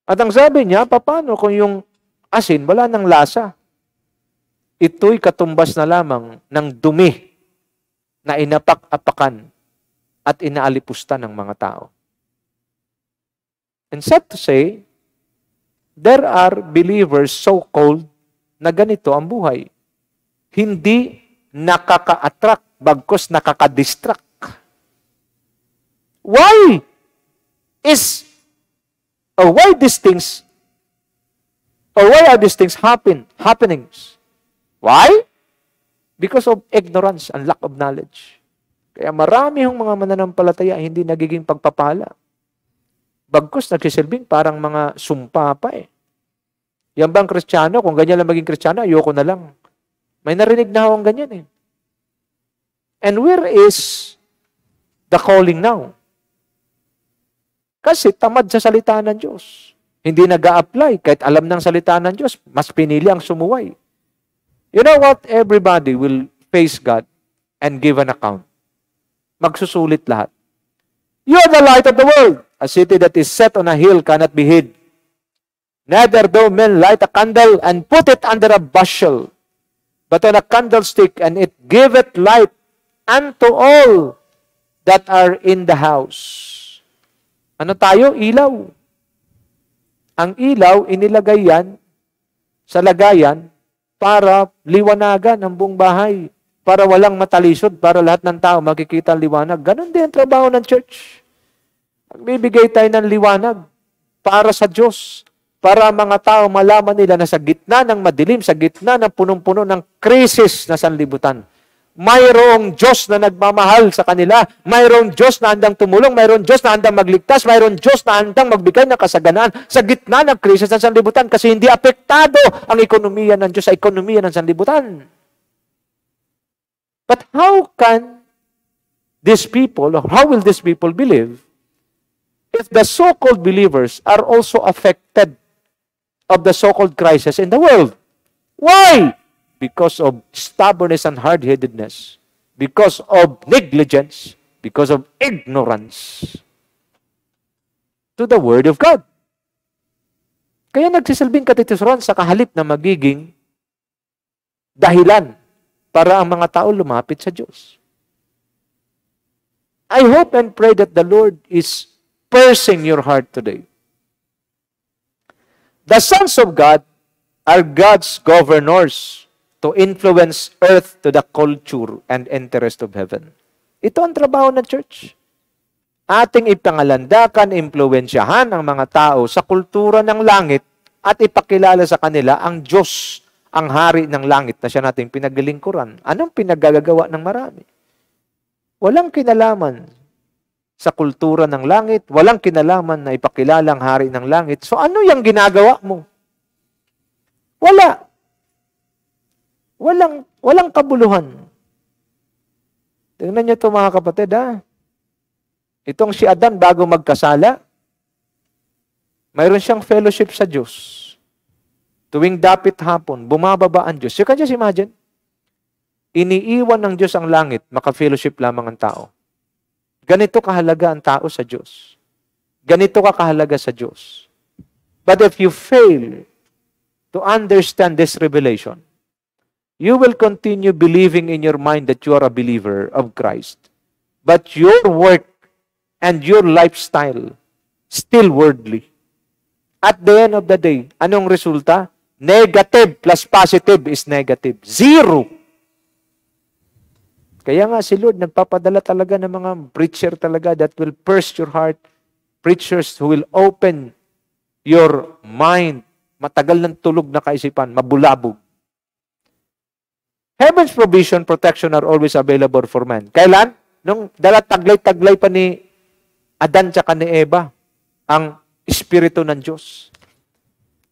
At ang sabi niya, paano kung yung asin wala ng lasa? Ito'y katumbas na lamang ng dumi na inapak-apakan at inaalipusta ng mga tao. And sad to say, there are believers so-called na ganito ang buhay. Hindi nakaka-attract, bagkos nakaka-distract. Why is, or why these things, or why are these things happen, happenings? Why? Because of ignorance and lack of knowledge. Kaya marami yung mga mananampalataya hindi nagiging pagpapala. Bagkos nagsisilbing parang mga sumpa pa eh. Yan bang kristyano? Kung ganyan lang maging kristyano, ayoko na lang. May narinig na akong ganyan eh. And where is the calling now? Kasi tamad sa salita ng Diyos. Hindi nag apply kahit alam ng salita ng Diyos, mas pinili ang sumuway. You know what? Everybody will face God and give an account. Magsusulit lahat. You are the light of the world. A city that is set on a hill cannot be hid. Neither do men light a candle and put it under a bushel, but on a candlestick, and it giveth light unto all that are in the house. Ano tayo? Ilaw. Ang ilaw, inilagay yan sa lagayan para liwanagan ang buong bahay para walang matalisod, para lahat ng tao makikita ang liwanag. Ganon din ang trabaho ng church. Magbibigay tayo ng liwanag para sa Diyos, para mga tao malaman nila na sa gitna ng madilim, sa gitna ng punong-puno ng krisis na sanlibutan, mayroong Diyos na nagmamahal sa kanila, mayroong Diyos na handang tumulong, mayroong Diyos na handang magligtas, mayroong Diyos na handang magbigay ng kasaganaan sa gitna ng krisis ng sanlibutan kasi hindi apektado ang ekonomiya ng Diyos sa ekonomiya ng sanlibutan. But how can these people, or how will these people believe if the so-called believers are also affected of the so-called crisis in the world? Why? Because of stubbornness and hard-headedness, because of negligence, because of ignorance to the Word of God. Kaya nagsisilbing katitisuran sa kahalip na magiging dahilan para ang mga tao lumapit sa Diyos. I hope and pray that the Lord is piercing your heart today. The sons of God are God's governors to influence earth to the culture and interest of heaven. Ito ang trabaho ng church. Ating ipangalandakan, impluensyahan ang mga tao sa kultura ng langit at ipakilala sa kanila ang Diyos ang hari ng langit na siya nating pinaglingkuran. Anong pinagagagawa ng marami? Walang kinalaman sa kultura ng langit, walang kinalaman na ipakilala ang hari ng langit. So ano yung ginagawa mo? Wala. Walang, walang kabuluhan. Tingnan niyo ito mga kapatid ha. Itong si Adan bago magkasala, mayroon siyang fellowship sa Diyos. Tuwing dapit hapon, bumababa ang Diyos. You can just imagine. Iniiwan ng Diyos ang langit, maka-fellowship lamang ang tao. Ganito kahalaga ang tao sa Diyos. Ganito ka kahalaga sa Diyos. But if you fail to understand this revelation, you will continue believing in your mind that you are a believer of Christ. But your work and your lifestyle still worldly. At the end of the day, anong resulta? Negative plus positive is negative. Zero. Kaya nga si Lord nagpapadala talaga ng mga preacher talaga that will pierce your heart. Preachers who will open your mind. Matagal ng tulog na kaisipan, mabulabog. Heaven's provision, protection are always available for man. Kailan? Nung dala taglay-taglay pa ni Adan tsaka ni Eva, ang Espiritu ng Diyos.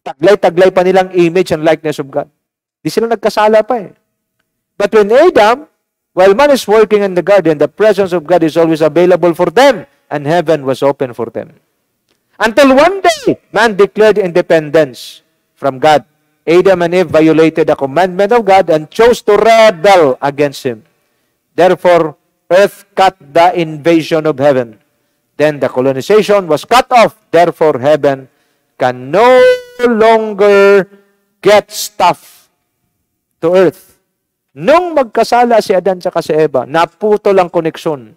Taglay-taglay pa nilang image and likeness of God. Di sila nagkasala pa eh. But when Adam, while man is working in the garden, the presence of God is always available for them, and heaven was open for them. Until one day, man declared independence from God. Adam and Eve violated the commandment of God and chose to rebel against Him. Therefore, earth cut the invasion of heaven. Then the colonization was cut off. Therefore, heaven can no longer get stuff to earth. Nung magkasala si Adan sa si Eva, naputol ang koneksyon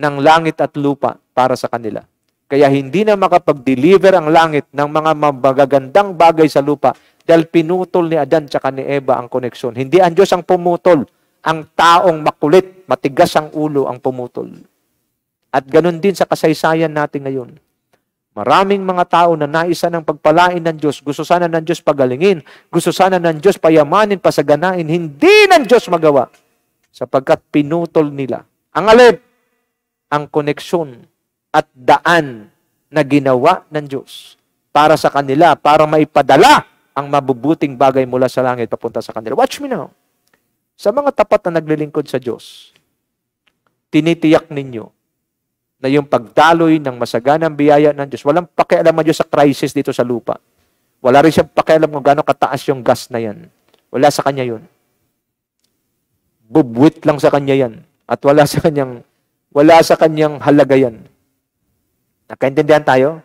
ng langit at lupa para sa kanila. Kaya hindi na makapag-deliver ang langit ng mga magagandang bagay sa lupa dahil pinutol ni Adan at ni Eva ang koneksyon. Hindi ang Diyos ang pumutol. Ang taong makulit, matigas ang ulo ang pumutol. At ganun din sa kasaysayan natin ngayon. Maraming mga tao na naisa ng pagpalain ng Diyos, gusto sana ng Diyos pagalingin, gusto sana ng Diyos payamanin, pasaganain, hindi ng Diyos magawa sapagkat pinutol nila. Ang alip, ang koneksyon at daan na ginawa ng Diyos para sa kanila, para maipadala ang mabubuting bagay mula sa langit papunta sa kanila. Watch me now. Sa mga tapat na naglilingkod sa Diyos, tinitiyak ninyo na yung pagdaloy ng masaganang biyaya ng Diyos, walang pakialam ang Diyos sa crisis dito sa lupa. Wala rin siyang pakialam kung gaano kataas yung gas na yan. Wala sa kanya yun. Bubwit lang sa kanya yan. At wala sa kanyang, wala sa kanyang halaga yan. Nakaintindihan tayo?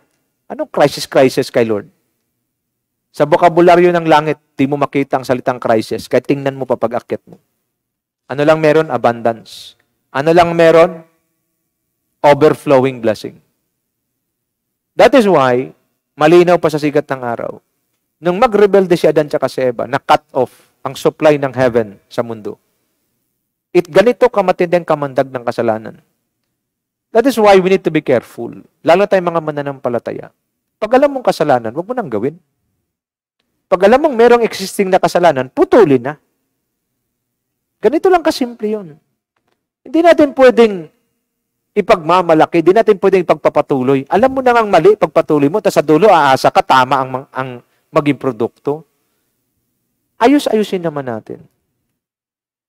Anong crisis-crisis kay Lord? Sa bokabularyo ng langit, di mo makita ang salitang crisis. Kaya tingnan mo pa pag-akyat mo. Ano lang meron? Abundance. Ano lang meron? Overflowing blessing. That is why, malinaw pa sa sikat ng araw, nung mag-rebelde si Adan at si Eva, na-cut off ang supply ng heaven sa mundo. It ganito kamatinding kamandag ng kasalanan. That is why we need to be careful. Lalo tayong mga mananampalataya. Pag alam mong kasalanan, huwag mo nang gawin. Pag alam mong merong existing na kasalanan, putulin na. Ganito lang kasimple yun. Hindi natin pwedeng ipagmamalaki, hindi natin pwedeng ipagpapatuloy. Alam mo na ang mali, pagpatuloy mo, tapos sa dulo, aasa ka, tama ang, ang maging produkto. Ayos-ayusin naman natin.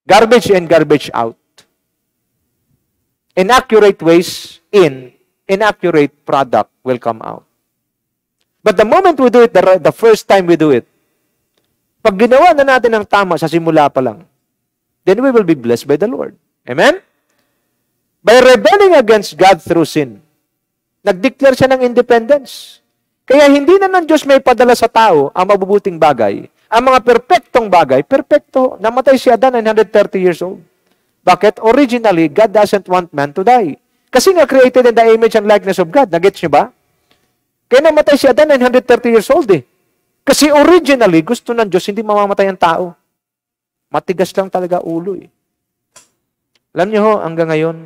Garbage in, garbage out. Inaccurate ways in, inaccurate product will come out. But the moment we do it, the, the first time we do it, pag ginawa na natin ang tama sa simula pa lang, then we will be blessed by the Lord. Amen? By rebelling against God through sin, nag-declare siya ng independence. Kaya hindi na ng Diyos may padala sa tao ang mabubuting bagay. Ang mga perpektong bagay, perpekto, namatay si Adan 930 years old. Bakit? Originally, God doesn't want man to die. Kasi nga created in the image and likeness of God. Nagets niyo ba? Kaya namatay si Adan 930 years old eh. Kasi originally, gusto ng Diyos, hindi mamamatay ang tao. Matigas lang talaga ulo eh. Alam niyo ho, hanggang ngayon,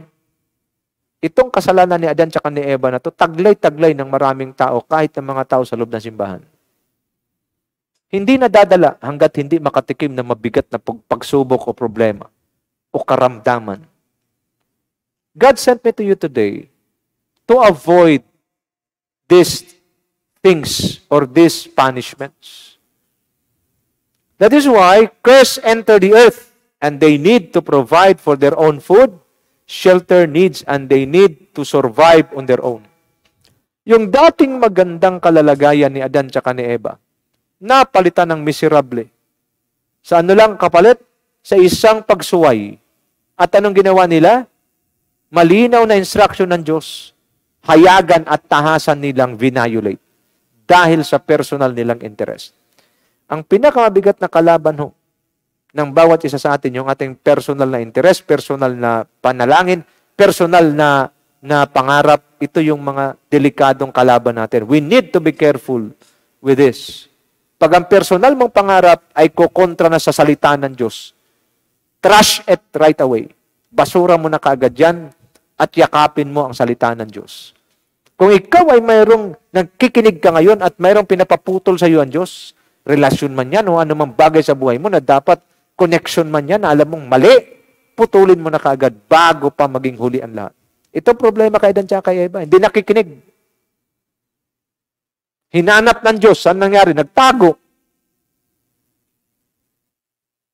itong kasalanan ni Adan at ni Eva na to, taglay-taglay ng maraming tao, kahit ng mga tao sa loob ng simbahan. Hindi nadadala hanggat hindi makatikim ng mabigat na pagsubok o problema o karamdaman. God sent me to you today to avoid these things or these punishments. That is why curse enter the earth and they need to provide for their own food, shelter needs, and they need to survive on their own. Yung dating magandang kalalagayan ni Adan at ni Eva, napalitan ng miserable. Sa ano lang kapalit? Sa isang pagsuway. At anong ginawa nila? Malinaw na instruction ng Diyos. Hayagan at tahasan nilang vinayulate dahil sa personal nilang interest. Ang pinakamabigat na kalaban ho ng bawat isa sa atin, yung ating personal na interest, personal na panalangin, personal na, na pangarap, ito yung mga delikadong kalaban natin. We need to be careful with this. Pag ang personal mong pangarap ay kukontra na sa salita ng Diyos, trash it right away. Basura mo na kaagad yan at yakapin mo ang salita ng Diyos. Kung ikaw ay mayroong nagkikinig ka ngayon at mayroong pinapaputol sa iyo ang Diyos, relasyon man yan o anumang bagay sa buhay mo na dapat connection man yan, alam mong mali, putulin mo na kaagad bago pa maging huli ang lahat. Ito problema kay Dan kay Eva. Hindi nakikinig. Hinanap ng Diyos. Saan nangyari? Nagtago.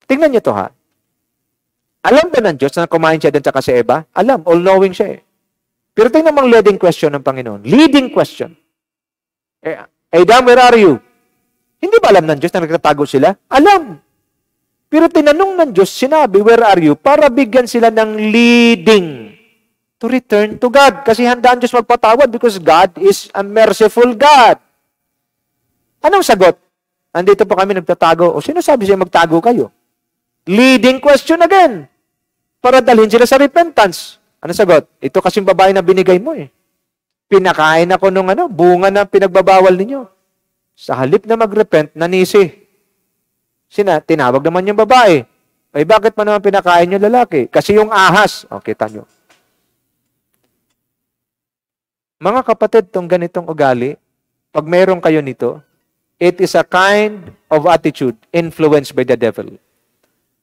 Tingnan niyo to ha. Alam ba ng Diyos na kumain siya din sa kasi Eva? Alam. All-knowing siya eh. Pero tingnan mo ang leading question ng Panginoon. Leading question. Eh, Adam, where are you? Hindi ba alam ng Diyos na nagtatago sila? Alam. Pero tinanong ng Diyos, sinabi, where are you? Para bigyan sila ng leading to return to God. Kasi handa ang Diyos magpatawad because God is a merciful God. Anong sagot? Andito pa kami nagtatago. O sino sabi siya magtago kayo? Leading question again. Para dalhin sila sa repentance. Ano sagot? Ito kasing babae na binigay mo eh. Pinakain ako nung ano, bunga na pinagbabawal ninyo. Sa halip na magrepent, nanisi. Sina, tinawag naman yung babae. Ay, bakit pa naman pinakain yung lalaki? Kasi yung ahas. O, kita nyo. Mga kapatid, tong ganitong ugali, pag meron kayo nito, it is a kind of attitude influenced by the devil.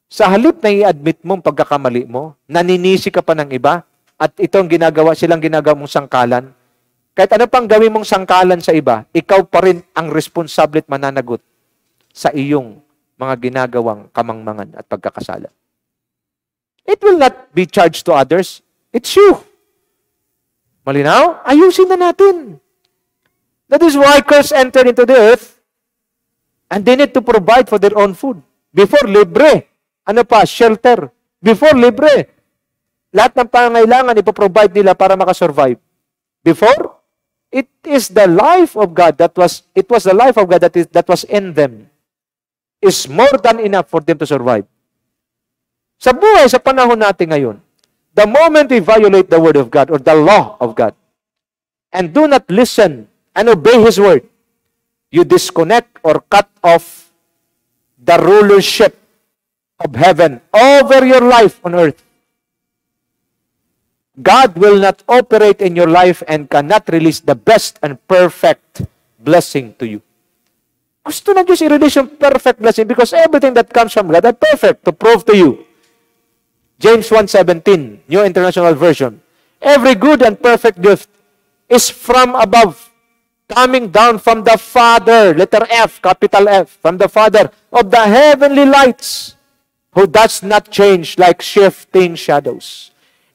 Sa halip na i-admit mong pagkakamali mo, naninisi ka pa ng iba, at itong ginagawa, silang ginagawa mong sangkalan, kahit ano pang gawin mong sangkalan sa iba, ikaw pa rin ang responsable at mananagot sa iyong mga ginagawang kamangmangan at pagkakasala. It will not be charged to others. It's you. Malinaw? Ayusin na natin. That is why curse entered into the earth and they need to provide for their own food. Before, libre. Ano pa? Shelter. Before, libre. Lahat ng pangangailangan ipoprovide nila para makasurvive. Before, it is the life of God that was, it was the life of God that, is, that was in them. Is more than enough for them to survive. Sa buhay, sa panahon natin ngayon, the moment we violate the word of God or the law of God, and do not listen and obey His word, you disconnect or cut off the rulership of heaven over your life on earth. God will not operate in your life and cannot release the best and perfect blessing to you. Gusto na Diyos i-release yung perfect blessing because everything that comes from God are perfect to prove to you. James 1.17, New International Version. Every good and perfect gift is from above, coming down from the Father, letter F, capital F, from the Father of the heavenly lights, who does not change like shifting shadows.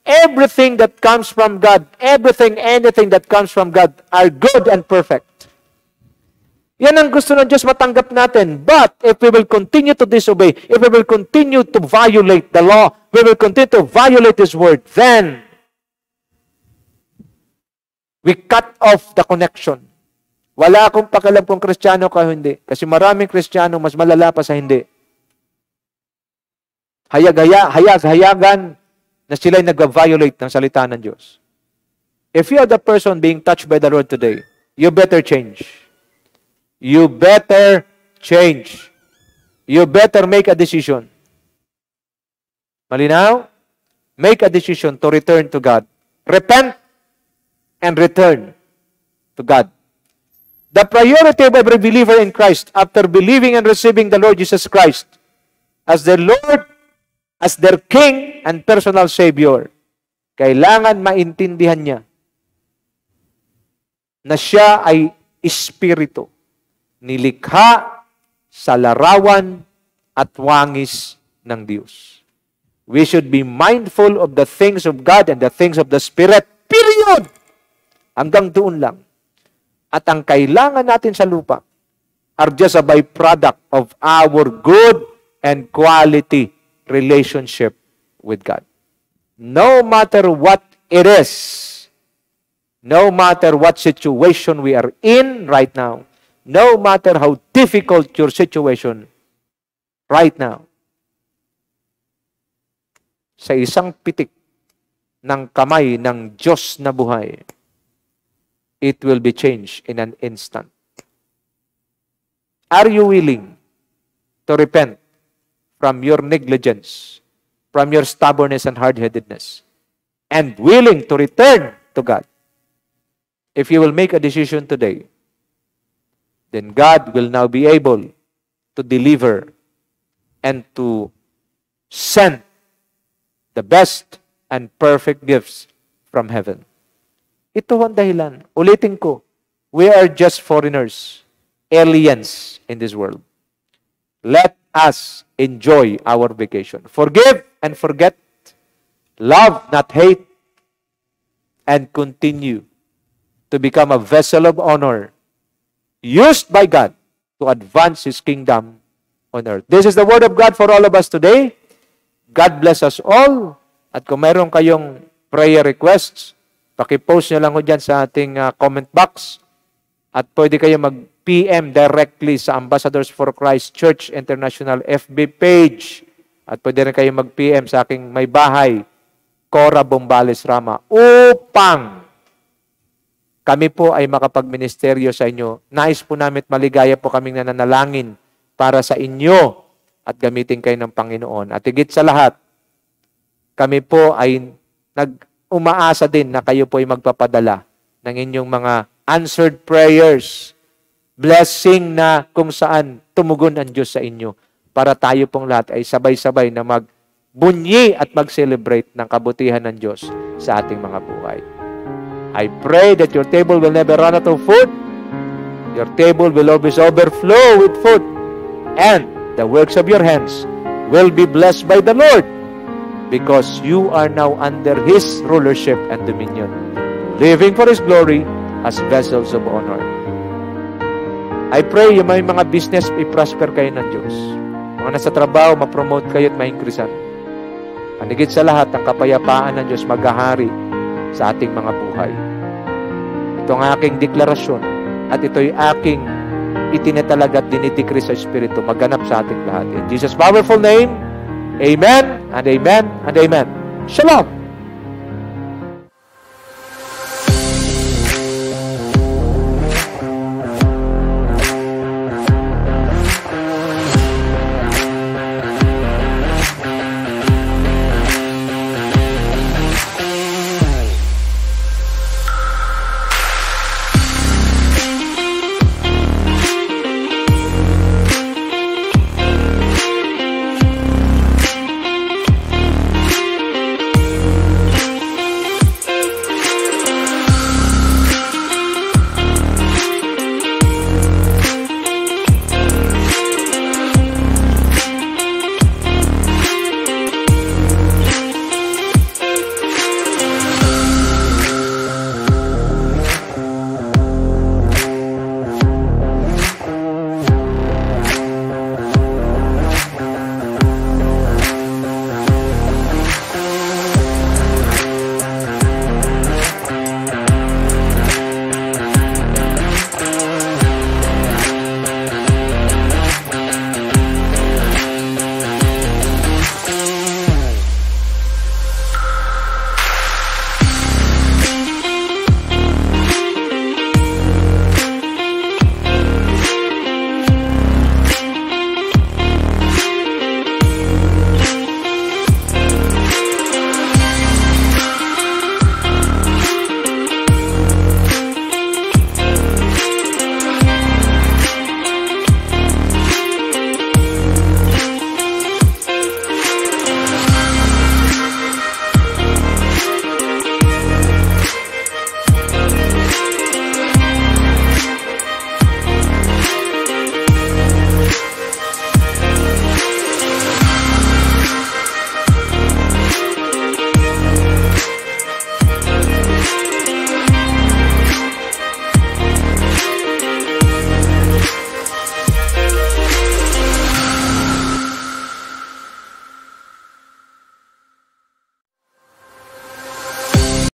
Everything that comes from God, everything, anything that comes from God are good and perfect. Yan ang gusto ng Diyos matanggap natin. But if we will continue to disobey, if we will continue to violate the law, we will continue to violate His word, then we cut off the connection. Wala akong pakialam kung kristyano ka hindi. Kasi maraming kristyano mas malala pa sa hindi. Hayag-haya, hayag-hayagan na sila'y nag-violate ng salita ng Diyos. If you are the person being touched by the Lord today, you better change. You better change. You better make a decision. Malinaw? Make a decision to return to God. Repent and return to God. The priority of every believer in Christ after believing and receiving the Lord Jesus Christ as their Lord, as their King and personal Savior, kailangan maintindihan niya na siya ay Espiritu, nilikha sa larawan at wangis ng Diyos. We should be mindful of the things of God and the things of the Spirit. Period! Hanggang doon lang. At ang kailangan natin sa lupa are just a byproduct of our good and quality relationship with God. No matter what it is, no matter what situation we are in right now, no matter how difficult your situation right now, sa isang pitik ng kamay ng Diyos na buhay, it will be changed in an instant. Are you willing to repent from your negligence, from your stubbornness and hard-headedness, and willing to return to God? If you will make a decision today, then God will now be able to deliver and to send the best and perfect gifts from heaven. Ito ang dahilan. Ulitin ko, we are just foreigners, aliens in this world. Let us enjoy our vacation. Forgive and forget. Love, not hate. And continue to become a vessel of honor used by God to advance His kingdom on earth. This is the word of God for all of us today. God bless us all. At kung mayroon kayong prayer requests, Paki-post nyo lang ho dyan sa ating uh, comment box. At pwede kayo mag-PM directly sa Ambassadors for Christ Church International FB page. At pwede rin kayo mag-PM sa aking may bahay, Cora Bombales Rama, upang kami po ay makapagministeryo sa inyo. Nais po namin maligaya po kaming nananalangin para sa inyo at gamitin kayo ng Panginoon. At higit sa lahat, kami po ay nag umaasa din na kayo po ay magpapadala ng inyong mga answered prayers, blessing na kung saan tumugon ang Diyos sa inyo para tayo pong lahat ay sabay-sabay na magbunyi at mag-celebrate ng kabutihan ng Diyos sa ating mga buhay. I pray that your table will never run out of food. Your table will always overflow with food. And the works of your hands will be blessed by the Lord because you are now under His rulership and dominion. living for His glory as vessels of honor. I pray yung may mga business, i-prosper kayo ng Diyos. Mga nasa trabaho, ma-promote kayo at ma-increasean. Anigit sa lahat, ang kapayapaan ng Diyos maghahari sa ating mga buhay. Ito ang aking deklarasyon at ito'y aking itinatalaga at dinidikri sa Espiritu maganap sa ating lahat. In Jesus' powerful name, Amen and Amen and Amen. Shalom!